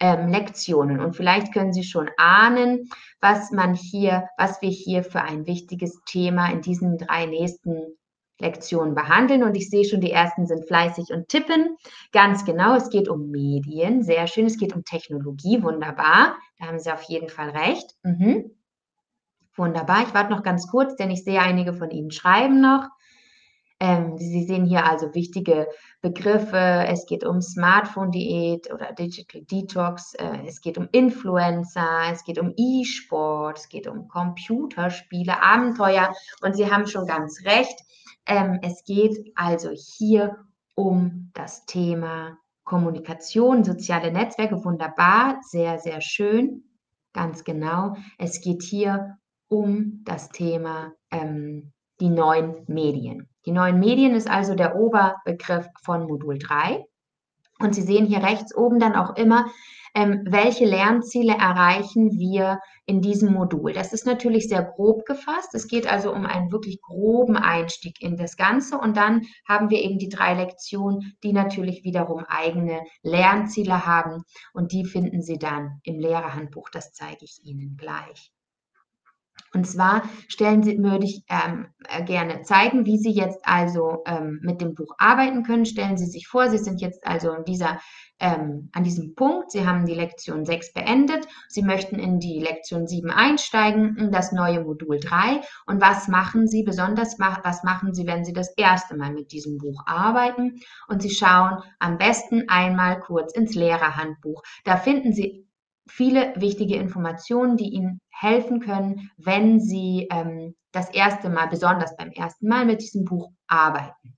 ähm, Lektionen. Und vielleicht können Sie schon ahnen, was man hier, was wir hier für ein wichtiges Thema in diesen drei nächsten Lektion behandeln. Und ich sehe schon, die ersten sind fleißig und tippen. Ganz genau, es geht um Medien. Sehr schön, es geht um Technologie. Wunderbar. Da haben Sie auf jeden Fall recht. Mhm. Wunderbar. Ich warte noch ganz kurz, denn ich sehe einige von Ihnen schreiben noch. Ähm, Sie sehen hier also wichtige Begriffe. Es geht um Smartphone-Diät oder Digital Detox. Äh, es geht um Influencer. Es geht um E-Sport. Es geht um Computerspiele, Abenteuer. Und Sie haben schon ganz recht. Ähm, es geht also hier um das Thema Kommunikation, soziale Netzwerke. Wunderbar, sehr, sehr schön. Ganz genau. Es geht hier um das Thema ähm, die neuen Medien. Die neuen Medien ist also der Oberbegriff von Modul 3. Und Sie sehen hier rechts oben dann auch immer, ähm, welche Lernziele erreichen wir in diesem Modul. Das ist natürlich sehr grob gefasst. Es geht also um einen wirklich groben Einstieg in das Ganze. Und dann haben wir eben die drei Lektionen, die natürlich wiederum eigene Lernziele haben. Und die finden Sie dann im Lehrerhandbuch. Das zeige ich Ihnen gleich. Und zwar stellen Sie, würde ich ähm, äh, gerne zeigen, wie Sie jetzt also ähm, mit dem Buch arbeiten können. Stellen Sie sich vor, Sie sind jetzt also in dieser, ähm, an diesem Punkt. Sie haben die Lektion 6 beendet. Sie möchten in die Lektion 7 einsteigen, in das neue Modul 3. Und was machen Sie besonders? Was machen Sie, wenn Sie das erste Mal mit diesem Buch arbeiten? Und Sie schauen am besten einmal kurz ins Lehrerhandbuch. Da finden Sie viele wichtige Informationen, die Ihnen helfen können, wenn Sie ähm, das erste Mal, besonders beim ersten Mal mit diesem Buch arbeiten.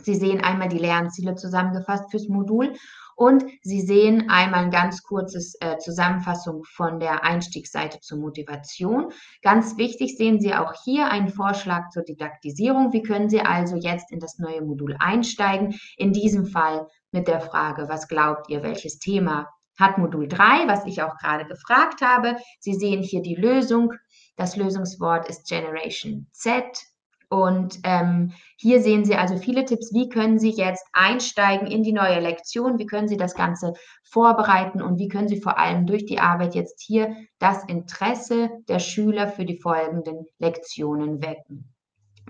Sie sehen einmal die Lernziele zusammengefasst fürs Modul und Sie sehen einmal ein ganz kurzes äh, Zusammenfassung von der Einstiegsseite zur Motivation. Ganz wichtig sehen Sie auch hier einen Vorschlag zur Didaktisierung. Wie können Sie also jetzt in das neue Modul einsteigen? In diesem Fall mit der Frage, was glaubt ihr, welches Thema hat Modul 3, was ich auch gerade gefragt habe. Sie sehen hier die Lösung. Das Lösungswort ist Generation Z. Und ähm, hier sehen Sie also viele Tipps, wie können Sie jetzt einsteigen in die neue Lektion, wie können Sie das Ganze vorbereiten und wie können Sie vor allem durch die Arbeit jetzt hier das Interesse der Schüler für die folgenden Lektionen wecken.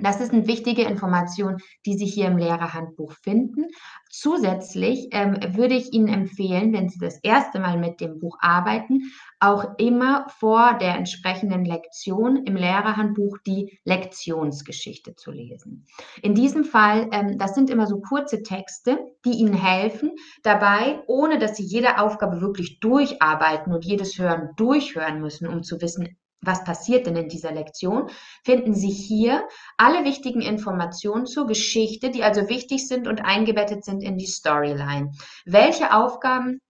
Das ist eine wichtige Information, die Sie hier im Lehrerhandbuch finden. Zusätzlich ähm, würde ich Ihnen empfehlen, wenn Sie das erste Mal mit dem Buch arbeiten, auch immer vor der entsprechenden Lektion im Lehrerhandbuch die Lektionsgeschichte zu lesen. In diesem Fall, ähm, das sind immer so kurze Texte, die Ihnen helfen, dabei, ohne dass Sie jede Aufgabe wirklich durcharbeiten und jedes Hören durchhören müssen, um zu wissen, was passiert denn in dieser Lektion, finden Sie hier alle wichtigen Informationen zur Geschichte, die also wichtig sind und eingebettet sind in die Storyline. Welche Aufgaben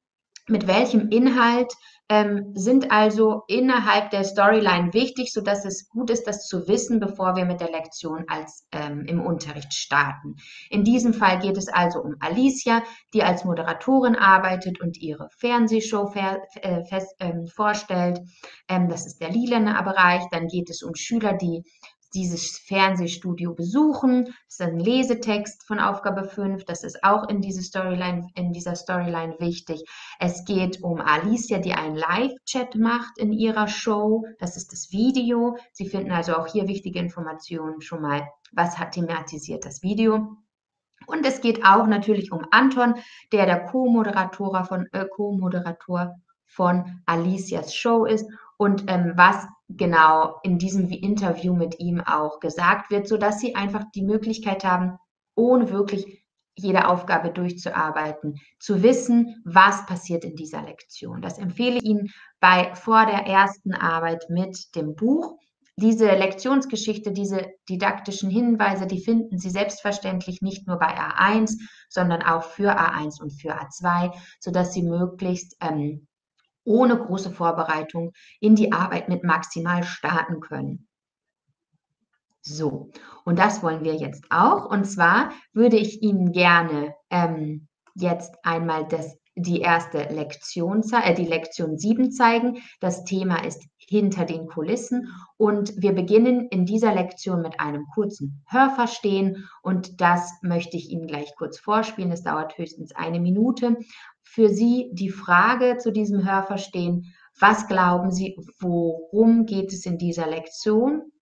mit welchem Inhalt ähm, sind also innerhalb der Storyline wichtig, sodass es gut ist, das zu wissen, bevor wir mit der Lektion als ähm, im Unterricht starten. In diesem Fall geht es also um Alicia, die als Moderatorin arbeitet und ihre Fernsehshow ver, äh, fest, ähm, vorstellt. Ähm, das ist der lilane Bereich. Dann geht es um Schüler, die dieses Fernsehstudio besuchen. Das ist ein Lesetext von Aufgabe 5. Das ist auch in, diese Storyline, in dieser Storyline wichtig. Es geht um Alicia, die einen Live-Chat macht in ihrer Show. Das ist das Video. Sie finden also auch hier wichtige Informationen schon mal. Was hat thematisiert das Video? Und es geht auch natürlich um Anton, der der Co-Moderator von, äh, Co-Moderator von Alicias Show ist und ähm, was genau in diesem Interview mit ihm auch gesagt wird, sodass sie einfach die Möglichkeit haben, ohne wirklich jede Aufgabe durchzuarbeiten, zu wissen, was passiert in dieser Lektion. Das empfehle ich Ihnen bei vor der ersten Arbeit mit dem Buch. Diese Lektionsgeschichte, diese didaktischen Hinweise, die finden Sie selbstverständlich nicht nur bei A1, sondern auch für A1 und für A2, sodass Sie möglichst ähm, ohne große Vorbereitung in die Arbeit mit maximal starten können. So, und das wollen wir jetzt auch. Und zwar würde ich Ihnen gerne ähm, jetzt einmal das, die erste Lektion, äh, die Lektion 7 zeigen. Das Thema ist hinter den Kulissen und wir beginnen in dieser Lektion mit einem kurzen Hörverstehen und das möchte ich Ihnen gleich kurz vorspielen. Es dauert höchstens eine Minute für Sie die Frage zu diesem Hörverstehen, was glauben Sie, worum geht es in dieser Lektion?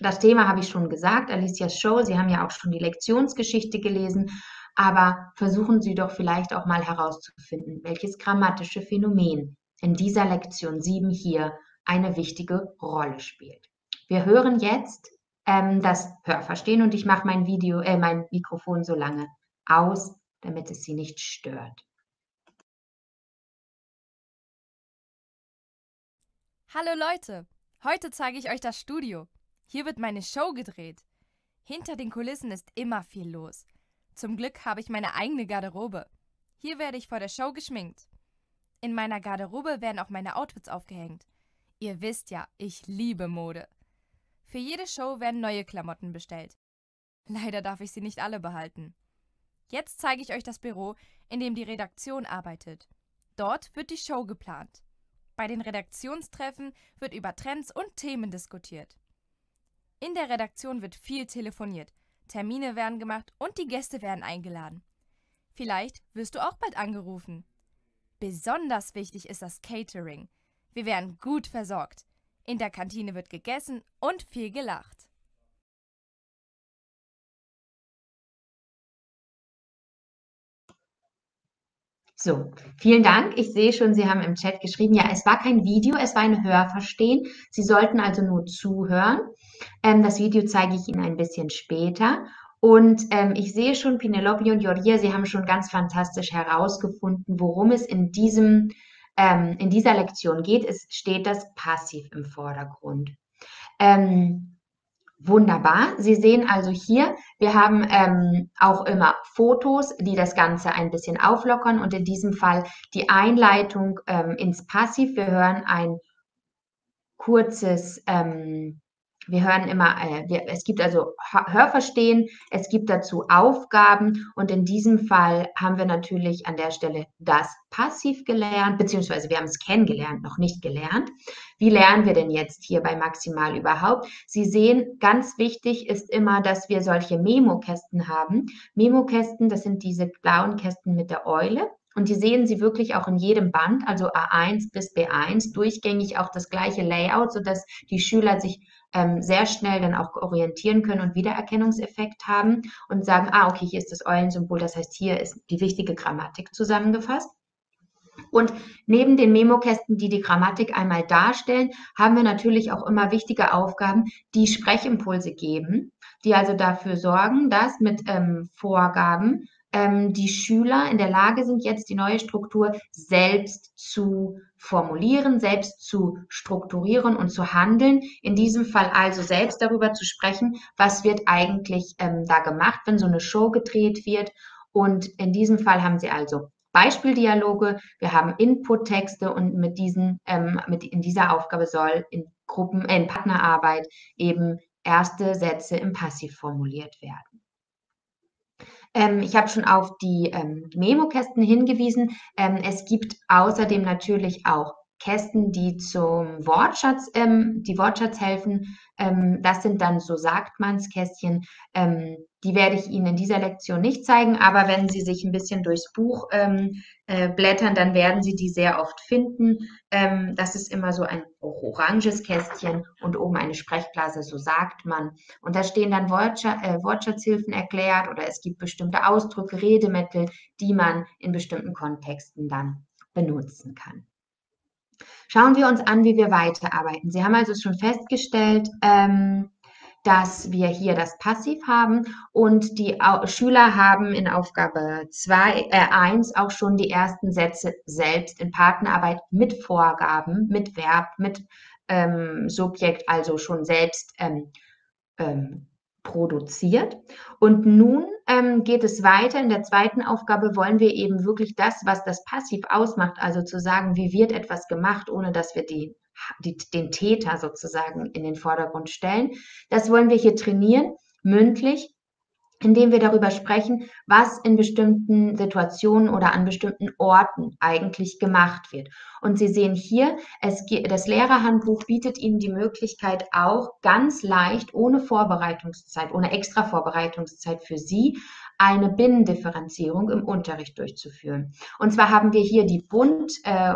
Das Thema habe ich schon gesagt, Alicia's Show. Sie haben ja auch schon die Lektionsgeschichte gelesen. Aber versuchen Sie doch vielleicht auch mal herauszufinden, welches grammatische Phänomen in dieser Lektion 7 hier eine wichtige Rolle spielt. Wir hören jetzt ähm, das Hörverstehen und ich mache mein Video, äh, mein Mikrofon so lange aus, damit es Sie nicht stört. Hallo Leute, heute zeige ich euch das Studio. Hier wird meine Show gedreht. Hinter den Kulissen ist immer viel los. Zum Glück habe ich meine eigene Garderobe. Hier werde ich vor der Show geschminkt. In meiner Garderobe werden auch meine Outfits aufgehängt. Ihr wisst ja, ich liebe Mode. Für jede Show werden neue Klamotten bestellt. Leider darf ich sie nicht alle behalten. Jetzt zeige ich euch das Büro, in dem die Redaktion arbeitet. Dort wird die Show geplant. Bei den Redaktionstreffen wird über Trends und Themen diskutiert. In der Redaktion wird viel telefoniert, Termine werden gemacht und die Gäste werden eingeladen. Vielleicht wirst du auch bald angerufen. Besonders wichtig ist das Catering. Wir werden gut versorgt. In der Kantine wird gegessen und viel gelacht. So, vielen Dank. Ich sehe schon, Sie haben im Chat geschrieben, ja, es war kein Video, es war ein Hörverstehen. Sie sollten also nur zuhören. Ähm, das Video zeige ich Ihnen ein bisschen später. Und ähm, ich sehe schon, Penelope und Joria, Sie haben schon ganz fantastisch herausgefunden, worum es in, diesem, ähm, in dieser Lektion geht. Es steht das Passiv im Vordergrund. Ähm, Wunderbar. Sie sehen also hier, wir haben ähm, auch immer Fotos, die das Ganze ein bisschen auflockern und in diesem Fall die Einleitung ähm, ins Passiv. Wir hören ein kurzes ähm, wir hören immer, äh, wir, es gibt also Hörverstehen, es gibt dazu Aufgaben und in diesem Fall haben wir natürlich an der Stelle das passiv gelernt, beziehungsweise wir haben es kennengelernt, noch nicht gelernt. Wie lernen wir denn jetzt hier bei Maximal überhaupt? Sie sehen, ganz wichtig ist immer, dass wir solche Memo-Kästen haben. Memo-Kästen, das sind diese blauen Kästen mit der Eule. Und die sehen Sie wirklich auch in jedem Band, also A1 bis B1, durchgängig auch das gleiche Layout, sodass die Schüler sich ähm, sehr schnell dann auch orientieren können und Wiedererkennungseffekt haben und sagen, ah, okay, hier ist das Eulensymbol, das heißt, hier ist die wichtige Grammatik zusammengefasst. Und neben den Memokästen, die die Grammatik einmal darstellen, haben wir natürlich auch immer wichtige Aufgaben, die Sprechimpulse geben, die also dafür sorgen, dass mit ähm, Vorgaben ähm, die Schüler in der Lage sind, jetzt die neue Struktur selbst zu formulieren, selbst zu strukturieren und zu handeln. In diesem Fall also selbst darüber zu sprechen, was wird eigentlich ähm, da gemacht, wenn so eine Show gedreht wird. Und in diesem Fall haben sie also Beispieldialoge, wir haben Inputtexte und mit diesen, ähm, mit in dieser Aufgabe soll in Gruppen, in Partnerarbeit eben erste Sätze im Passiv formuliert werden. Ähm, ich habe schon auf die ähm, Memo-Kästen hingewiesen. Ähm, es gibt außerdem natürlich auch Kästen, die zum Wortschatz, ähm, die Wortschatz helfen. Ähm, das sind dann so sagt man's Kästchen. Ähm, die werde ich Ihnen in dieser Lektion nicht zeigen, aber wenn Sie sich ein bisschen durchs Buch ähm, äh, blättern, dann werden Sie die sehr oft finden. Ähm, das ist immer so ein oranges Kästchen und oben eine Sprechblase, so sagt man. Und da stehen dann Wortschatz, äh, Wortschatzhilfen erklärt oder es gibt bestimmte Ausdrücke, Redemittel, die man in bestimmten Kontexten dann benutzen kann. Schauen wir uns an, wie wir weiterarbeiten. Sie haben also schon festgestellt, ähm, dass wir hier das Passiv haben und die Schüler haben in Aufgabe 2, äh, 1 auch schon die ersten Sätze selbst in Partnerarbeit mit Vorgaben, mit Verb, mit ähm, Subjekt, also schon selbst ähm, ähm, produziert. Und nun ähm, geht es weiter. In der zweiten Aufgabe wollen wir eben wirklich das, was das Passiv ausmacht, also zu sagen, wie wird etwas gemacht, ohne dass wir die, die, den Täter sozusagen in den Vordergrund stellen. Das wollen wir hier trainieren, mündlich indem wir darüber sprechen, was in bestimmten Situationen oder an bestimmten Orten eigentlich gemacht wird. Und Sie sehen hier, es, das Lehrerhandbuch bietet Ihnen die Möglichkeit auch ganz leicht, ohne Vorbereitungszeit, ohne extra Vorbereitungszeit für Sie, eine Binnendifferenzierung im Unterricht durchzuführen. Und zwar haben wir hier die, bunt, äh,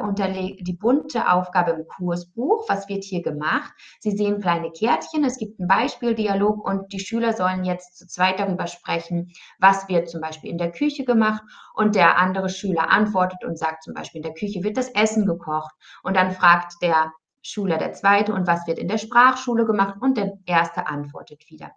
die bunte Aufgabe im Kursbuch. Was wird hier gemacht? Sie sehen kleine Kärtchen, es gibt einen Beispieldialog und die Schüler sollen jetzt zu zweit darüber sprechen, was wird zum Beispiel in der Küche gemacht und der andere Schüler antwortet und sagt zum Beispiel, in der Küche wird das Essen gekocht und dann fragt der Schüler der zweite und was wird in der Sprachschule gemacht und der erste antwortet wieder.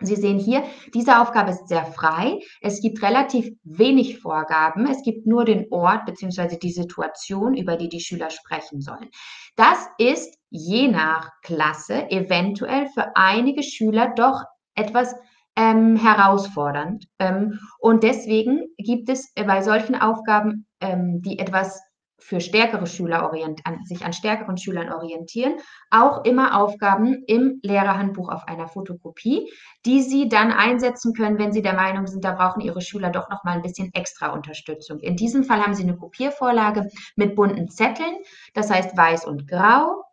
Sie sehen hier, diese Aufgabe ist sehr frei. Es gibt relativ wenig Vorgaben. Es gibt nur den Ort bzw. die Situation, über die die Schüler sprechen sollen. Das ist je nach Klasse eventuell für einige Schüler doch etwas ähm, herausfordernd. Ähm, und deswegen gibt es bei solchen Aufgaben, ähm, die etwas für stärkere Schüler orient, an, sich an stärkeren Schülern orientieren, auch immer Aufgaben im Lehrerhandbuch auf einer Fotokopie, die Sie dann einsetzen können, wenn Sie der Meinung sind, da brauchen Ihre Schüler doch noch mal ein bisschen extra Unterstützung. In diesem Fall haben Sie eine Kopiervorlage mit bunten Zetteln, das heißt weiß und grau,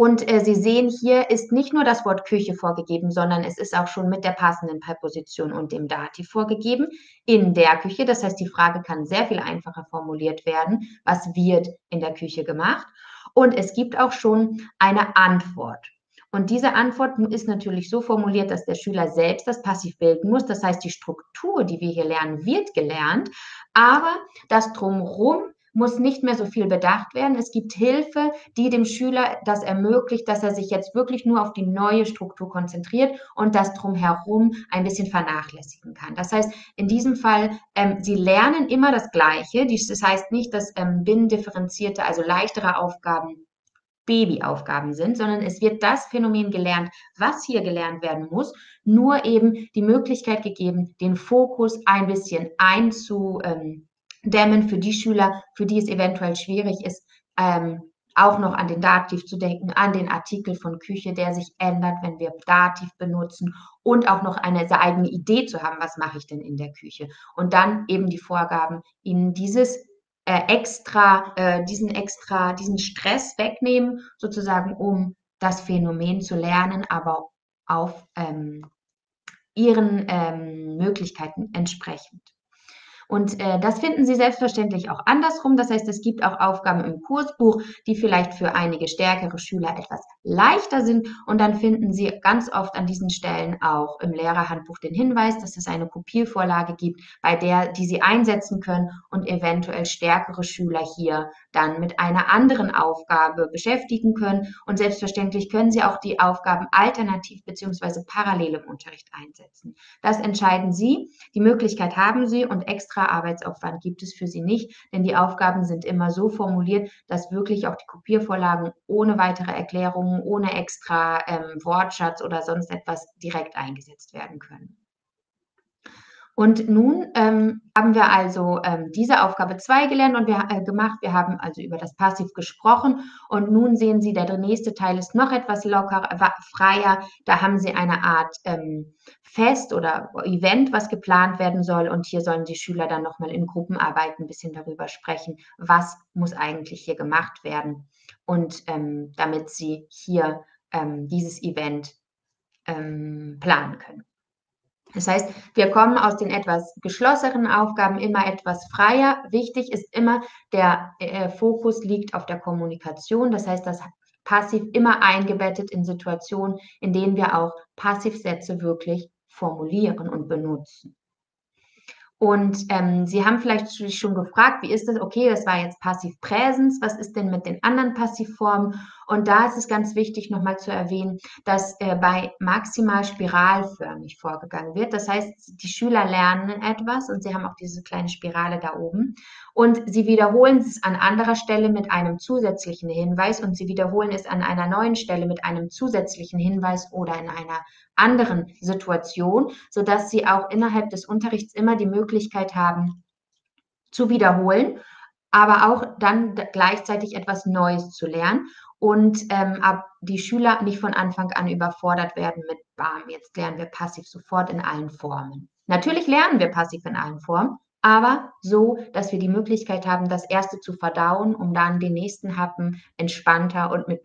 und äh, Sie sehen, hier ist nicht nur das Wort Küche vorgegeben, sondern es ist auch schon mit der passenden Präposition und dem Dativ vorgegeben in der Küche. Das heißt, die Frage kann sehr viel einfacher formuliert werden. Was wird in der Küche gemacht? Und es gibt auch schon eine Antwort. Und diese Antwort ist natürlich so formuliert, dass der Schüler selbst das Passiv bilden muss. Das heißt, die Struktur, die wir hier lernen, wird gelernt, aber das Drumherum muss nicht mehr so viel bedacht werden. Es gibt Hilfe, die dem Schüler das ermöglicht, dass er sich jetzt wirklich nur auf die neue Struktur konzentriert und das drumherum ein bisschen vernachlässigen kann. Das heißt, in diesem Fall, ähm, Sie lernen immer das Gleiche. Das heißt nicht, dass ähm, binnendifferenzierte, also leichtere Aufgaben Babyaufgaben sind, sondern es wird das Phänomen gelernt, was hier gelernt werden muss, nur eben die Möglichkeit gegeben, den Fokus ein bisschen einzu, ähm, dämmen für die Schüler, für die es eventuell schwierig ist, ähm, auch noch an den Dativ zu denken, an den Artikel von Küche, der sich ändert, wenn wir Dativ benutzen und auch noch eine eigene Idee zu haben, was mache ich denn in der Küche. Und dann eben die Vorgaben, ihnen dieses äh, extra, äh, diesen extra, diesen Stress wegnehmen, sozusagen, um das Phänomen zu lernen, aber auf ähm, ihren ähm, Möglichkeiten entsprechend. Und äh, das finden Sie selbstverständlich auch andersrum. Das heißt, es gibt auch Aufgaben im Kursbuch, die vielleicht für einige stärkere Schüler etwas leichter sind. Und dann finden Sie ganz oft an diesen Stellen auch im Lehrerhandbuch den Hinweis, dass es eine Kopiervorlage gibt, bei der, die Sie einsetzen können und eventuell stärkere Schüler hier dann mit einer anderen Aufgabe beschäftigen können. Und selbstverständlich können Sie auch die Aufgaben alternativ bzw. parallel im Unterricht einsetzen. Das entscheiden Sie. Die Möglichkeit haben Sie und extra Arbeitsaufwand gibt es für Sie nicht, denn die Aufgaben sind immer so formuliert, dass wirklich auch die Kopiervorlagen ohne weitere Erklärungen, ohne extra ähm, Wortschatz oder sonst etwas direkt eingesetzt werden können. Und nun ähm, haben wir also ähm, diese Aufgabe 2 gelernt und wir äh, gemacht. Wir haben also über das Passiv gesprochen und nun sehen Sie, der nächste Teil ist noch etwas lockerer, freier. Da haben Sie eine Art ähm, Fest oder Event, was geplant werden soll und hier sollen die Schüler dann nochmal in Gruppenarbeit ein bisschen darüber sprechen, was muss eigentlich hier gemacht werden und ähm, damit Sie hier ähm, dieses Event ähm, planen können. Das heißt, wir kommen aus den etwas geschlossenen Aufgaben immer etwas freier. Wichtig ist immer, der äh, Fokus liegt auf der Kommunikation. Das heißt, das Passiv immer eingebettet in Situationen, in denen wir auch Passivsätze wirklich formulieren und benutzen. Und ähm, Sie haben vielleicht schon gefragt, wie ist das? Okay, das war jetzt Passiv-Präsens. Was ist denn mit den anderen Passivformen? Und da ist es ganz wichtig, nochmal zu erwähnen, dass äh, bei maximal spiralförmig vorgegangen wird. Das heißt, die Schüler lernen etwas und sie haben auch diese kleine Spirale da oben. Und sie wiederholen es an anderer Stelle mit einem zusätzlichen Hinweis und sie wiederholen es an einer neuen Stelle mit einem zusätzlichen Hinweis oder in einer anderen Situation, sodass sie auch innerhalb des Unterrichts immer die Möglichkeit haben, zu wiederholen, aber auch dann gleichzeitig etwas Neues zu lernen und ähm, ab die Schüler nicht von Anfang an überfordert werden mit Bam, jetzt lernen wir passiv sofort in allen Formen. Natürlich lernen wir passiv in allen Formen, aber so, dass wir die Möglichkeit haben, das erste zu verdauen, um dann den nächsten Happen entspannter und mit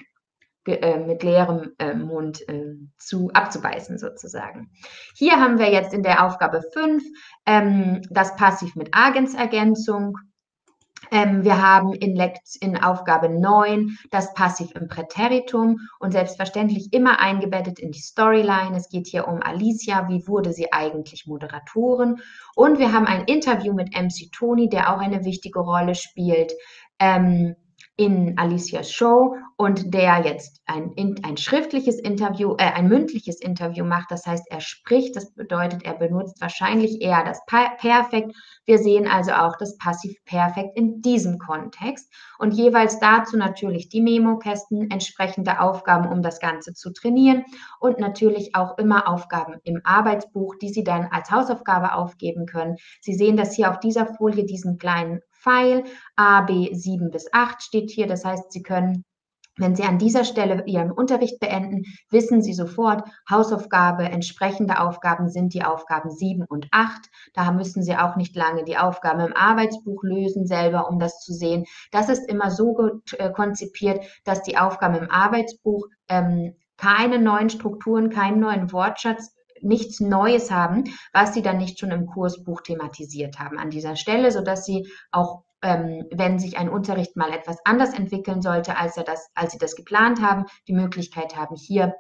äh, mit leerem äh, Mund äh, zu, abzubeißen sozusagen. Hier haben wir jetzt in der Aufgabe 5 ähm, das Passiv mit Agensergänzung. Ähm, wir haben in, Lekt in Aufgabe 9 das Passiv im Präteritum und selbstverständlich immer eingebettet in die Storyline. Es geht hier um Alicia, wie wurde sie eigentlich Moderatorin. Und wir haben ein Interview mit MC Toni, der auch eine wichtige Rolle spielt. Ähm, in Alicias Show und der jetzt ein, ein schriftliches Interview, äh, ein mündliches Interview macht. Das heißt, er spricht, das bedeutet, er benutzt wahrscheinlich eher das Perfekt. Wir sehen also auch das Passiv-Perfekt in diesem Kontext und jeweils dazu natürlich die Memo-Kästen, entsprechende Aufgaben, um das Ganze zu trainieren und natürlich auch immer Aufgaben im Arbeitsbuch, die Sie dann als Hausaufgabe aufgeben können. Sie sehen das hier auf dieser Folie, diesen kleinen Pfeil. A, B 7 bis 8 steht hier. Das heißt, Sie können wenn Sie an dieser Stelle Ihren Unterricht beenden, wissen Sie sofort, Hausaufgabe, entsprechende Aufgaben sind die Aufgaben 7 und 8. Da müssen Sie auch nicht lange die Aufgaben im Arbeitsbuch lösen selber, um das zu sehen. Das ist immer so äh, konzipiert, dass die Aufgaben im Arbeitsbuch ähm, keine neuen Strukturen, keinen neuen Wortschatz nichts Neues haben, was sie dann nicht schon im Kursbuch thematisiert haben an dieser Stelle, sodass sie auch ähm, wenn sich ein Unterricht mal etwas anders entwickeln sollte, als, er das, als sie das geplant haben, die Möglichkeit haben, hier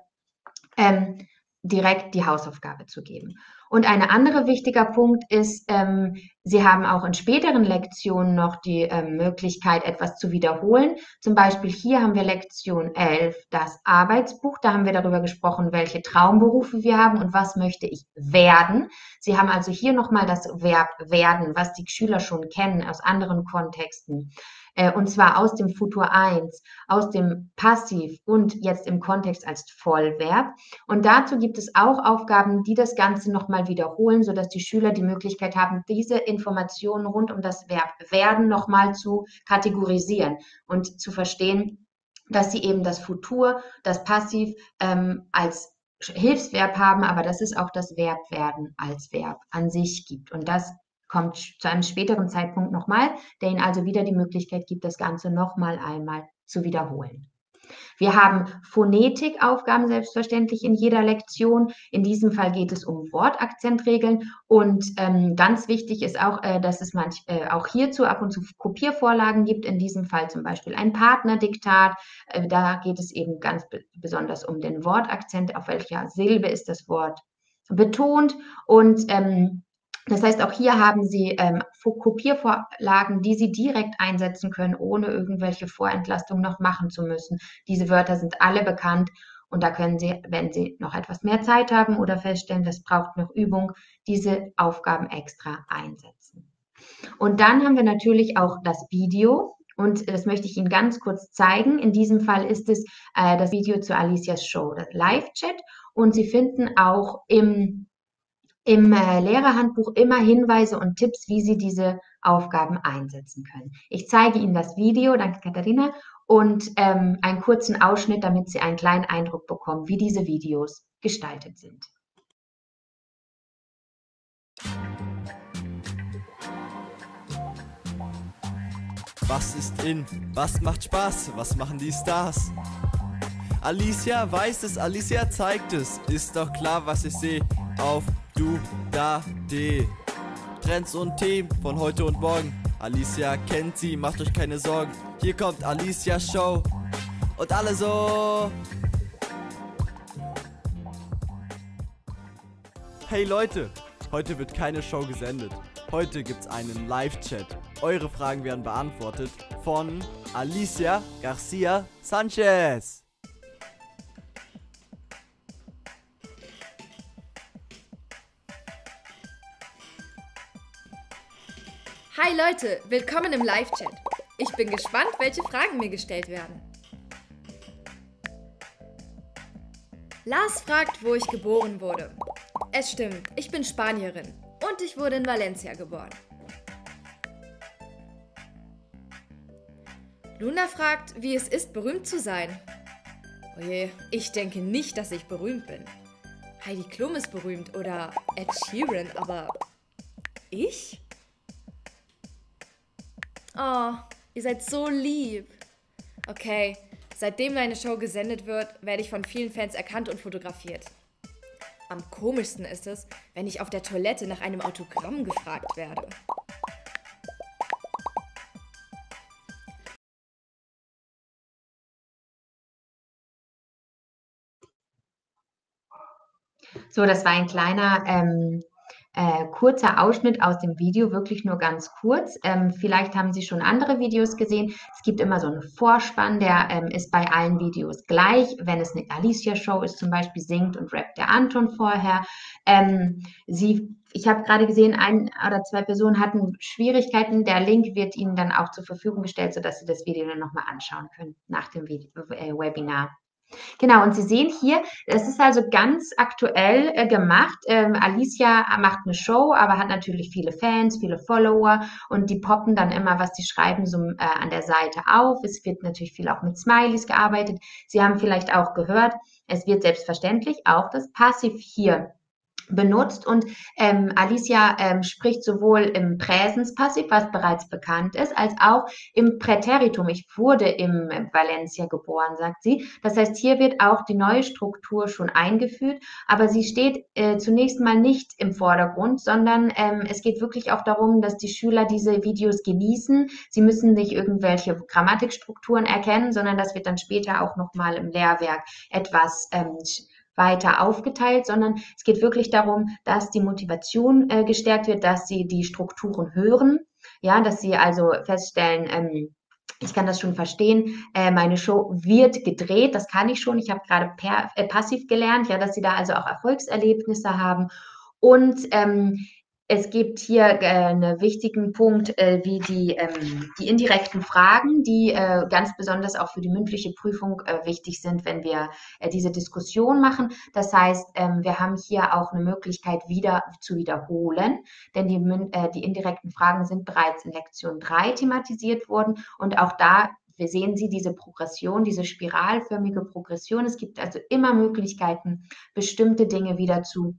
ähm, direkt die Hausaufgabe zu geben. Und ein anderer wichtiger Punkt ist, ähm, Sie haben auch in späteren Lektionen noch die ähm, Möglichkeit, etwas zu wiederholen. Zum Beispiel hier haben wir Lektion 11, das Arbeitsbuch. Da haben wir darüber gesprochen, welche Traumberufe wir haben und was möchte ich werden. Sie haben also hier nochmal das Verb werden, was die Schüler schon kennen aus anderen Kontexten. Äh, und zwar aus dem Futur 1, aus dem Passiv und jetzt im Kontext als Vollverb. Und dazu gibt es auch Aufgaben, die das Ganze nochmal wiederholen, sodass die Schüler die Möglichkeit haben, diese Informationen rund um das Verb werden nochmal zu kategorisieren und zu verstehen, dass sie eben das Futur, das Passiv ähm, als Hilfsverb haben, aber dass es auch das Verb werden als Verb an sich gibt. Und das kommt zu einem späteren Zeitpunkt nochmal, der Ihnen also wieder die Möglichkeit gibt, das Ganze nochmal einmal zu wiederholen. Wir haben Phonetikaufgaben selbstverständlich in jeder Lektion. In diesem Fall geht es um Wortakzentregeln und ähm, ganz wichtig ist auch, äh, dass es manch, äh, auch hierzu ab und zu Kopiervorlagen gibt. In diesem Fall zum Beispiel ein Partnerdiktat. Äh, da geht es eben ganz besonders um den Wortakzent, auf welcher Silbe ist das Wort betont und ähm, das heißt, auch hier haben Sie ähm, Kopiervorlagen, die Sie direkt einsetzen können, ohne irgendwelche Vorentlastung noch machen zu müssen. Diese Wörter sind alle bekannt und da können Sie, wenn Sie noch etwas mehr Zeit haben oder feststellen, das braucht noch Übung, diese Aufgaben extra einsetzen. Und dann haben wir natürlich auch das Video. Und das möchte ich Ihnen ganz kurz zeigen. In diesem Fall ist es äh, das Video zu Alicias Show, das Live-Chat. Und Sie finden auch im im äh, Lehrerhandbuch immer Hinweise und Tipps, wie Sie diese Aufgaben einsetzen können. Ich zeige Ihnen das Video, danke Katharina, und ähm, einen kurzen Ausschnitt, damit Sie einen kleinen Eindruck bekommen, wie diese Videos gestaltet sind. Was ist in? Was macht Spaß? Was machen die Stars? Alicia weiß es, Alicia zeigt es. Ist doch klar, was ich sehe. Auf du, da, de. Trends und Themen von heute und morgen. Alicia kennt sie, macht euch keine Sorgen. Hier kommt Alicia Show. Und alle so. Hey Leute, heute wird keine Show gesendet. Heute gibt's einen Live-Chat. Eure Fragen werden beantwortet von Alicia Garcia Sanchez. Hi Leute, willkommen im Live-Chat. Ich bin gespannt, welche Fragen mir gestellt werden. Lars fragt, wo ich geboren wurde. Es stimmt, ich bin Spanierin und ich wurde in Valencia geboren. Luna fragt, wie es ist, berühmt zu sein. Oje, ich denke nicht, dass ich berühmt bin. Heidi Klum ist berühmt oder Ed Sheeran, aber ich? Oh, ihr seid so lieb. Okay, Seitdem meine Show gesendet wird, werde ich von vielen Fans erkannt und fotografiert. Am komischsten ist es, wenn ich auf der Toilette nach einem Autogramm gefragt werde. So, das war ein kleiner ähm, äh, kurzer Ausschnitt aus dem Video, wirklich nur ganz kurz. Ähm, vielleicht haben Sie schon andere Videos gesehen. Es gibt immer so einen Vorspann, der ähm, ist bei allen Videos gleich. Wenn es eine Alicia-Show ist, zum Beispiel singt und rappt der Anton vorher. Ähm, sie, ich habe gerade gesehen, ein oder zwei Personen hatten Schwierigkeiten. Der Link wird Ihnen dann auch zur Verfügung gestellt, sodass Sie das Video dann nochmal anschauen können nach dem Video, äh, Webinar. Genau, und Sie sehen hier, es ist also ganz aktuell äh, gemacht. Ähm, Alicia macht eine Show, aber hat natürlich viele Fans, viele Follower und die poppen dann immer, was sie schreiben, so äh, an der Seite auf. Es wird natürlich viel auch mit Smileys gearbeitet. Sie haben vielleicht auch gehört, es wird selbstverständlich auch das Passiv hier benutzt und ähm, Alicia ähm, spricht sowohl im Präsenspassiv, was bereits bekannt ist, als auch im Präteritum. Ich wurde im Valencia geboren, sagt sie. Das heißt, hier wird auch die neue Struktur schon eingeführt, aber sie steht äh, zunächst mal nicht im Vordergrund, sondern ähm, es geht wirklich auch darum, dass die Schüler diese Videos genießen. Sie müssen nicht irgendwelche Grammatikstrukturen erkennen, sondern das wird dann später auch nochmal im Lehrwerk etwas ähm, weiter aufgeteilt, sondern es geht wirklich darum, dass die Motivation äh, gestärkt wird, dass sie die Strukturen hören, ja, dass sie also feststellen, ähm, ich kann das schon verstehen. Äh, meine Show wird gedreht, das kann ich schon. Ich habe gerade äh, passiv gelernt, ja, dass sie da also auch Erfolgserlebnisse haben. Und ähm, es gibt hier äh, einen wichtigen Punkt, äh, wie die, ähm, die indirekten Fragen, die äh, ganz besonders auch für die mündliche Prüfung äh, wichtig sind, wenn wir äh, diese Diskussion machen. Das heißt, ähm, wir haben hier auch eine Möglichkeit, wieder zu wiederholen, denn die, äh, die indirekten Fragen sind bereits in Lektion 3 thematisiert worden und auch da wir sehen Sie diese Progression, diese spiralförmige Progression. Es gibt also immer Möglichkeiten, bestimmte Dinge wieder zu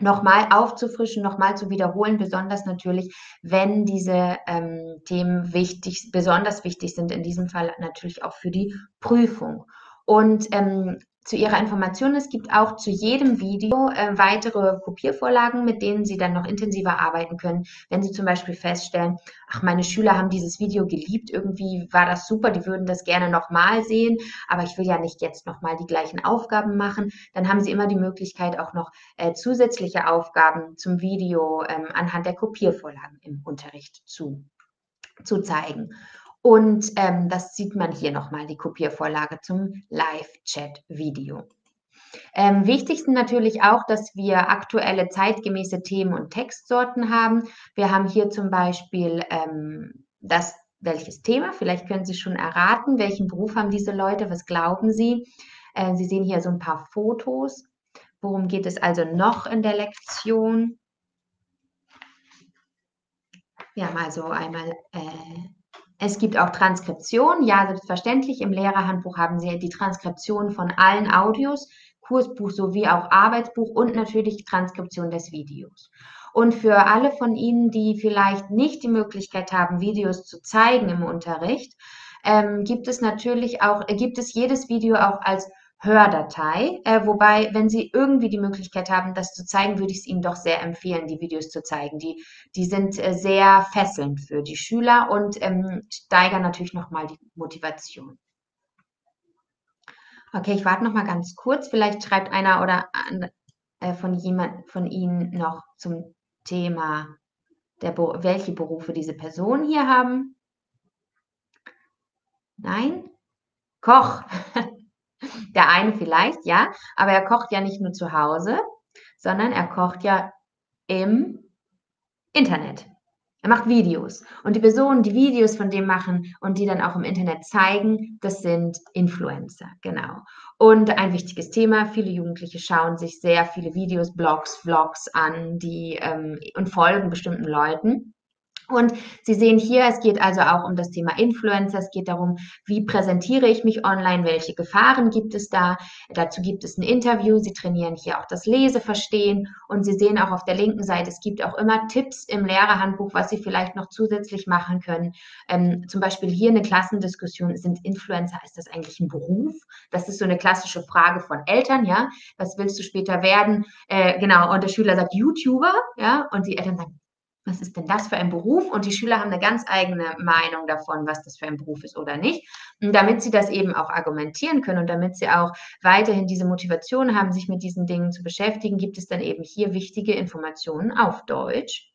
nochmal aufzufrischen, nochmal zu wiederholen, besonders natürlich, wenn diese ähm, Themen wichtig, besonders wichtig sind, in diesem Fall natürlich auch für die Prüfung. Und ähm, zu Ihrer Information, es gibt auch zu jedem Video äh, weitere Kopiervorlagen, mit denen Sie dann noch intensiver arbeiten können. Wenn Sie zum Beispiel feststellen, ach, meine Schüler haben dieses Video geliebt, irgendwie war das super, die würden das gerne nochmal sehen, aber ich will ja nicht jetzt nochmal die gleichen Aufgaben machen, dann haben Sie immer die Möglichkeit, auch noch äh, zusätzliche Aufgaben zum Video ähm, anhand der Kopiervorlagen im Unterricht zu, zu zeigen. Und ähm, das sieht man hier nochmal, die Kopiervorlage zum Live-Chat-Video. Ähm, wichtig sind natürlich auch, dass wir aktuelle zeitgemäße Themen und Textsorten haben. Wir haben hier zum Beispiel ähm, das, welches Thema, vielleicht können Sie schon erraten, welchen Beruf haben diese Leute, was glauben Sie? Äh, Sie sehen hier so ein paar Fotos. Worum geht es also noch in der Lektion? Wir haben also einmal äh, es gibt auch Transkription. Ja, selbstverständlich. Im Lehrerhandbuch haben Sie die Transkription von allen Audios, Kursbuch sowie auch Arbeitsbuch und natürlich Transkription des Videos. Und für alle von Ihnen, die vielleicht nicht die Möglichkeit haben, Videos zu zeigen im Unterricht, ähm, gibt es natürlich auch, äh, gibt es jedes Video auch als Hördatei. Äh, wobei, wenn Sie irgendwie die Möglichkeit haben, das zu zeigen, würde ich es Ihnen doch sehr empfehlen, die Videos zu zeigen. Die, die sind äh, sehr fesselnd für die Schüler und ähm, steigern natürlich nochmal die Motivation. Okay, ich warte noch mal ganz kurz. Vielleicht schreibt einer oder an, äh, von jemand von Ihnen noch zum Thema, der, welche Berufe diese Personen hier haben. Nein? Koch. Der eine vielleicht, ja, aber er kocht ja nicht nur zu Hause, sondern er kocht ja im Internet. Er macht Videos. Und die Personen, die Videos von dem machen und die dann auch im Internet zeigen, das sind Influencer, genau. Und ein wichtiges Thema, viele Jugendliche schauen sich sehr viele Videos, Blogs, Vlogs an die, ähm, und folgen bestimmten Leuten. Und Sie sehen hier, es geht also auch um das Thema Influencer. Es geht darum, wie präsentiere ich mich online, welche Gefahren gibt es da. Dazu gibt es ein Interview. Sie trainieren hier auch das Leseverstehen. Und Sie sehen auch auf der linken Seite, es gibt auch immer Tipps im Lehrerhandbuch, was Sie vielleicht noch zusätzlich machen können. Ähm, zum Beispiel hier eine Klassendiskussion. Sind Influencer, ist das eigentlich ein Beruf? Das ist so eine klassische Frage von Eltern, ja. Was willst du später werden? Äh, genau. Und der Schüler sagt YouTuber, ja. Und die Eltern sagen, was ist denn das für ein Beruf? Und die Schüler haben eine ganz eigene Meinung davon, was das für ein Beruf ist oder nicht. Und damit sie das eben auch argumentieren können und damit sie auch weiterhin diese Motivation haben, sich mit diesen Dingen zu beschäftigen, gibt es dann eben hier wichtige Informationen auf Deutsch,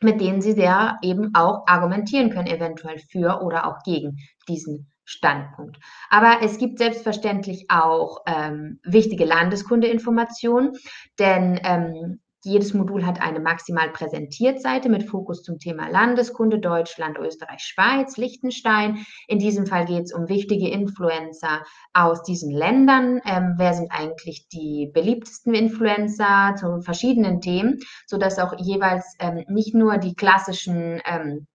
mit denen sie sehr eben auch argumentieren können, eventuell für oder auch gegen diesen Standpunkt. Aber es gibt selbstverständlich auch ähm, wichtige Landeskundeinformationen, denn ähm, jedes Modul hat eine maximal präsentiert Seite mit Fokus zum Thema Landeskunde, Deutschland, Österreich, Schweiz, Liechtenstein. In diesem Fall geht es um wichtige Influencer aus diesen Ländern. Ähm, wer sind eigentlich die beliebtesten Influencer zu verschiedenen Themen, sodass auch jeweils ähm, nicht nur die klassischen ähm,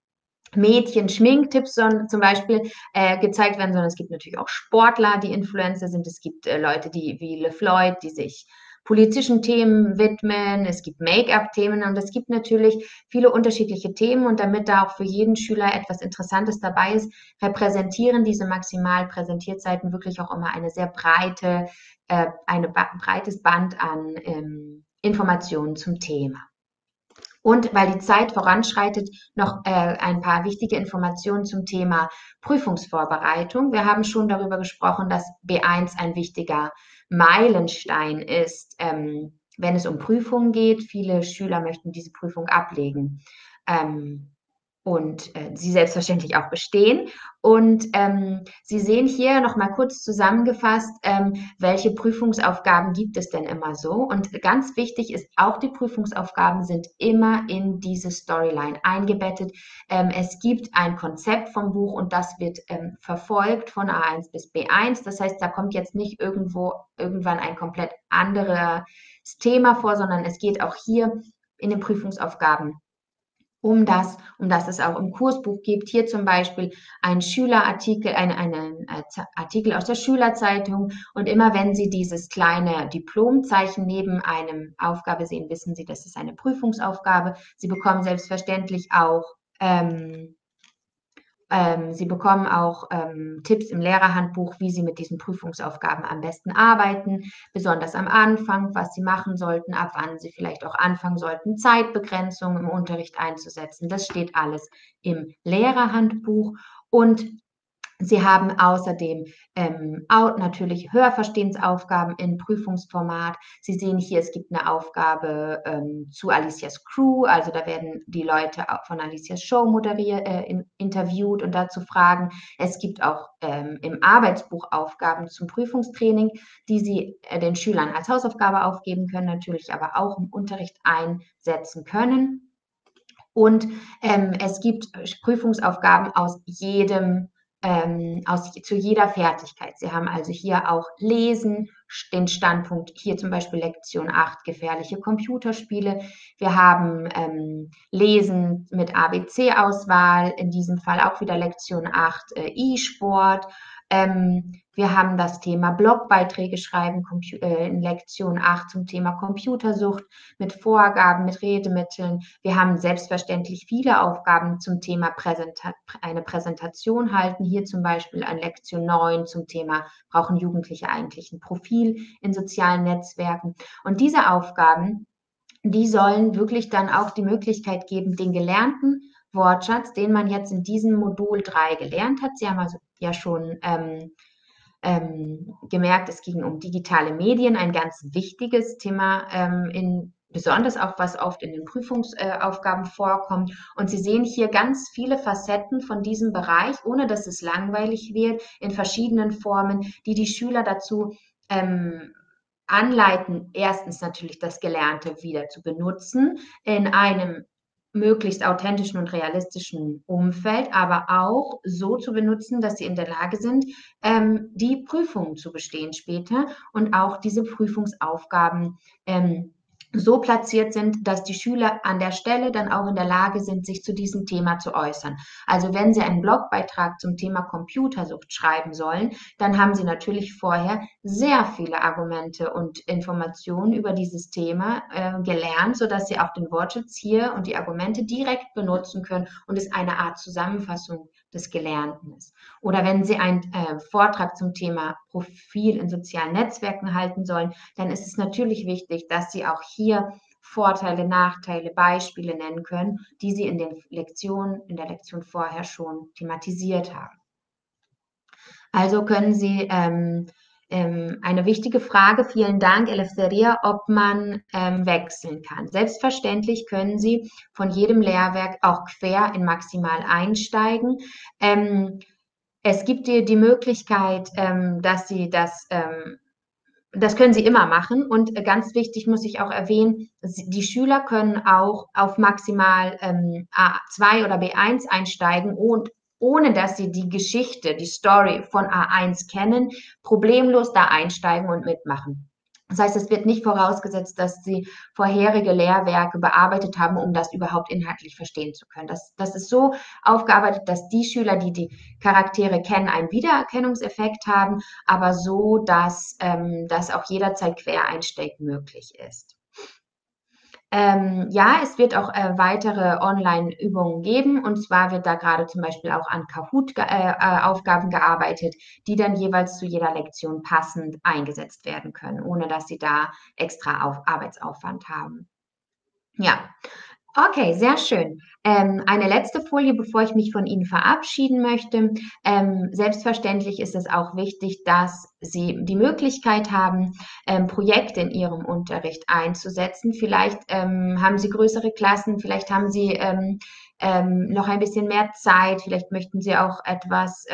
Mädchen-Schminktipps zum Beispiel äh, gezeigt werden, sondern es gibt natürlich auch Sportler, die Influencer sind. Es gibt äh, Leute, die wie LeFloid, die sich politischen Themen widmen, es gibt Make-up-Themen und es gibt natürlich viele unterschiedliche Themen und damit da auch für jeden Schüler etwas Interessantes dabei ist, repräsentieren diese maximal Präsentierzeiten wirklich auch immer eine sehr breite, äh, ein breites Band an ähm, Informationen zum Thema. Und weil die Zeit voranschreitet, noch äh, ein paar wichtige Informationen zum Thema Prüfungsvorbereitung. Wir haben schon darüber gesprochen, dass B1 ein wichtiger Meilenstein ist, ähm, wenn es um Prüfungen geht. Viele Schüler möchten diese Prüfung ablegen. Ähm, und äh, sie selbstverständlich auch bestehen. Und ähm, Sie sehen hier nochmal kurz zusammengefasst, ähm, welche Prüfungsaufgaben gibt es denn immer so. Und ganz wichtig ist, auch die Prüfungsaufgaben sind immer in diese Storyline eingebettet. Ähm, es gibt ein Konzept vom Buch und das wird ähm, verfolgt von A1 bis B1. Das heißt, da kommt jetzt nicht irgendwo irgendwann ein komplett anderes Thema vor, sondern es geht auch hier in den Prüfungsaufgaben um das, um das es auch im Kursbuch gibt. Hier zum Beispiel ein Schülerartikel, ein, einen äh, Artikel aus der Schülerzeitung. Und immer wenn Sie dieses kleine Diplomzeichen neben einem Aufgabe sehen, wissen Sie, das ist eine Prüfungsaufgabe. Sie bekommen selbstverständlich auch ähm, ähm, Sie bekommen auch ähm, Tipps im Lehrerhandbuch, wie Sie mit diesen Prüfungsaufgaben am besten arbeiten, besonders am Anfang, was Sie machen sollten, ab wann Sie vielleicht auch anfangen sollten, Zeitbegrenzung im Unterricht einzusetzen. Das steht alles im Lehrerhandbuch. Und Sie haben außerdem ähm, natürlich Hörverstehensaufgaben in Prüfungsformat. Sie sehen hier, es gibt eine Aufgabe ähm, zu Alicias Crew, also da werden die Leute von Alicias Show moderiert, äh, in, interviewt und dazu fragen. Es gibt auch ähm, im Arbeitsbuch Aufgaben zum Prüfungstraining, die Sie äh, den Schülern als Hausaufgabe aufgeben können, natürlich aber auch im Unterricht einsetzen können. Und ähm, es gibt Prüfungsaufgaben aus jedem ähm, aus, zu jeder Fertigkeit. Sie haben also hier auch Lesen, den Standpunkt, hier zum Beispiel Lektion 8, gefährliche Computerspiele. Wir haben ähm, Lesen mit ABC-Auswahl, in diesem Fall auch wieder Lektion 8, äh, E-Sport. Ähm, wir haben das Thema Blogbeiträge schreiben äh, in Lektion 8 zum Thema Computersucht mit Vorgaben, mit Redemitteln. Wir haben selbstverständlich viele Aufgaben zum Thema Präsenta eine Präsentation halten. Hier zum Beispiel an Lektion 9 zum Thema, brauchen Jugendliche eigentlich ein Profil in sozialen Netzwerken? Und diese Aufgaben, die sollen wirklich dann auch die Möglichkeit geben, den gelernten Wortschatz, den man jetzt in diesem Modul 3 gelernt hat. Sie haben also ja schon ähm, ähm, gemerkt, es ging um digitale Medien, ein ganz wichtiges Thema ähm, in besonders auch was oft in den Prüfungsaufgaben äh, vorkommt. Und Sie sehen hier ganz viele Facetten von diesem Bereich, ohne dass es langweilig wird, in verschiedenen Formen, die die Schüler dazu ähm, anleiten, erstens natürlich das Gelernte wieder zu benutzen in einem möglichst authentischen und realistischen Umfeld, aber auch so zu benutzen, dass sie in der Lage sind, ähm, die Prüfungen zu bestehen später und auch diese Prüfungsaufgaben ähm, so platziert sind, dass die Schüler an der Stelle dann auch in der Lage sind, sich zu diesem Thema zu äußern. Also wenn sie einen Blogbeitrag zum Thema Computersucht schreiben sollen, dann haben sie natürlich vorher sehr viele Argumente und Informationen über dieses Thema äh, gelernt, sodass sie auch den Wortschatz hier und die Argumente direkt benutzen können und es eine Art Zusammenfassung des Gelernten ist. Oder wenn Sie einen äh, Vortrag zum Thema Profil in sozialen Netzwerken halten sollen, dann ist es natürlich wichtig, dass Sie auch hier Vorteile, Nachteile, Beispiele nennen können, die Sie in den Lektionen, in der Lektion vorher schon thematisiert haben. Also können Sie ähm, ähm, eine wichtige Frage. Vielen Dank, Eleftheria, ob man ähm, wechseln kann. Selbstverständlich können Sie von jedem Lehrwerk auch quer in Maximal einsteigen. Ähm, es gibt dir die Möglichkeit, ähm, dass Sie das ähm, das können Sie immer machen. Und ganz wichtig muss ich auch erwähnen, die Schüler können auch auf maximal ähm, A2 oder B1 einsteigen und ohne dass sie die Geschichte, die Story von A1 kennen, problemlos da einsteigen und mitmachen. Das heißt, es wird nicht vorausgesetzt, dass sie vorherige Lehrwerke bearbeitet haben, um das überhaupt inhaltlich verstehen zu können. Das, das ist so aufgearbeitet, dass die Schüler, die die Charaktere kennen, einen Wiedererkennungseffekt haben, aber so, dass, ähm, dass auch jederzeit Quereinsteig möglich ist. Ähm, ja, es wird auch äh, weitere Online-Übungen geben und zwar wird da gerade zum Beispiel auch an Kahoot-Aufgaben ge äh, gearbeitet, die dann jeweils zu jeder Lektion passend eingesetzt werden können, ohne dass sie da extra auf Arbeitsaufwand haben. Ja, Okay, sehr schön. Ähm, eine letzte Folie, bevor ich mich von Ihnen verabschieden möchte. Ähm, selbstverständlich ist es auch wichtig, dass Sie die Möglichkeit haben, ähm, Projekte in Ihrem Unterricht einzusetzen. Vielleicht ähm, haben Sie größere Klassen, vielleicht haben Sie ähm, ähm, noch ein bisschen mehr Zeit, vielleicht möchten Sie auch etwas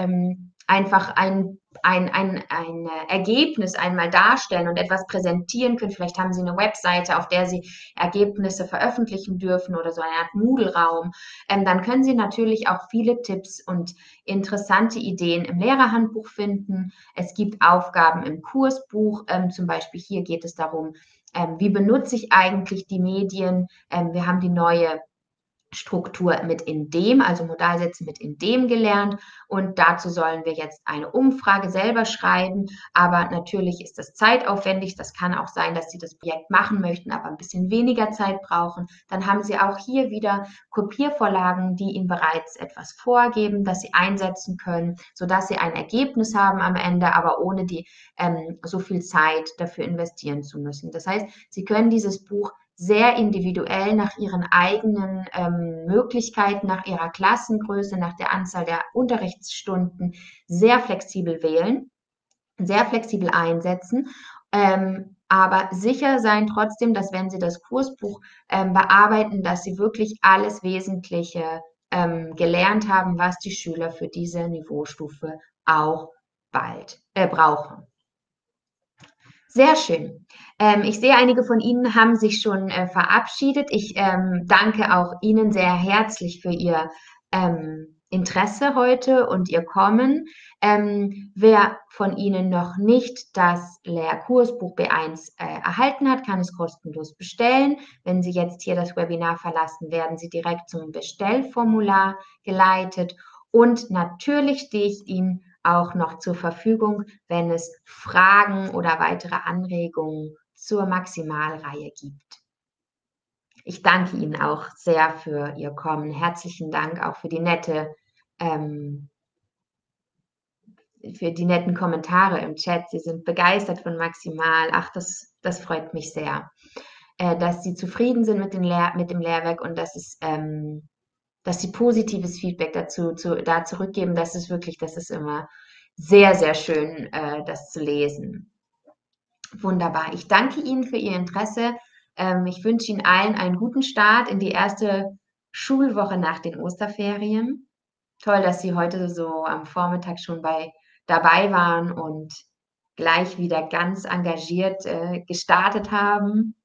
einfach ein, ein, ein, ein Ergebnis einmal darstellen und etwas präsentieren können. Vielleicht haben Sie eine Webseite, auf der Sie Ergebnisse veröffentlichen dürfen oder so eine Art Moodle-Raum. Ähm, dann können Sie natürlich auch viele Tipps und interessante Ideen im Lehrerhandbuch finden. Es gibt Aufgaben im Kursbuch. Ähm, zum Beispiel hier geht es darum, ähm, wie benutze ich eigentlich die Medien? Ähm, wir haben die neue Struktur mit in dem, also Modalsätze mit in dem gelernt. Und dazu sollen wir jetzt eine Umfrage selber schreiben. Aber natürlich ist das zeitaufwendig. Das kann auch sein, dass Sie das Projekt machen möchten, aber ein bisschen weniger Zeit brauchen. Dann haben Sie auch hier wieder Kopiervorlagen, die Ihnen bereits etwas vorgeben, das Sie einsetzen können, sodass Sie ein Ergebnis haben am Ende, aber ohne die ähm, so viel Zeit dafür investieren zu müssen. Das heißt, Sie können dieses Buch sehr individuell nach ihren eigenen ähm, Möglichkeiten, nach ihrer Klassengröße, nach der Anzahl der Unterrichtsstunden sehr flexibel wählen, sehr flexibel einsetzen. Ähm, aber sicher sein trotzdem, dass wenn Sie das Kursbuch ähm, bearbeiten, dass Sie wirklich alles Wesentliche ähm, gelernt haben, was die Schüler für diese Niveaustufe auch bald äh, brauchen. Sehr schön. Ähm, ich sehe, einige von Ihnen haben sich schon äh, verabschiedet. Ich ähm, danke auch Ihnen sehr herzlich für Ihr ähm, Interesse heute und Ihr Kommen. Ähm, wer von Ihnen noch nicht das Lehrkursbuch B1 äh, erhalten hat, kann es kostenlos bestellen. Wenn Sie jetzt hier das Webinar verlassen, werden Sie direkt zum Bestellformular geleitet. Und natürlich stehe ich Ihnen auch noch zur Verfügung, wenn es Fragen oder weitere Anregungen zur Maximalreihe gibt. Ich danke Ihnen auch sehr für Ihr Kommen. Herzlichen Dank auch für die nette, ähm, für die netten Kommentare im Chat. Sie sind begeistert von Maximal. Ach, das, das freut mich sehr, äh, dass Sie zufrieden sind mit, Lehr mit dem Lehrwerk und dass es ähm, dass sie positives Feedback dazu zu, da zurückgeben, das ist wirklich, das ist immer sehr, sehr schön, äh, das zu lesen. Wunderbar. Ich danke Ihnen für Ihr Interesse. Ähm, ich wünsche Ihnen allen einen guten Start in die erste Schulwoche nach den Osterferien. Toll, dass Sie heute so am Vormittag schon bei, dabei waren und gleich wieder ganz engagiert äh, gestartet haben.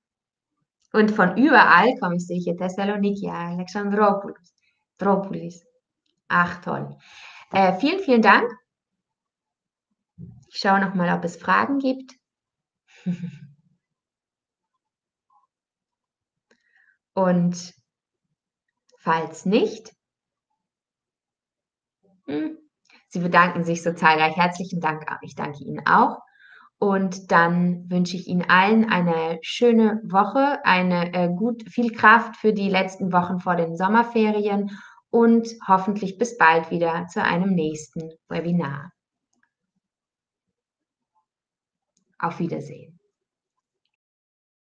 Und von überall komme ich, sehe hier Thessaloniki, Alexandropoulos. Tropolis. Ach, toll. Äh, vielen, vielen Dank. Ich schaue noch mal, ob es Fragen gibt. Und falls nicht, hm, Sie bedanken sich so zahlreich. Herzlichen Dank. Ich danke Ihnen auch. Und dann wünsche ich Ihnen allen eine schöne Woche, eine äh, gut viel Kraft für die letzten Wochen vor den Sommerferien und hoffentlich bis bald wieder zu einem nächsten Webinar. Auf Wiedersehen.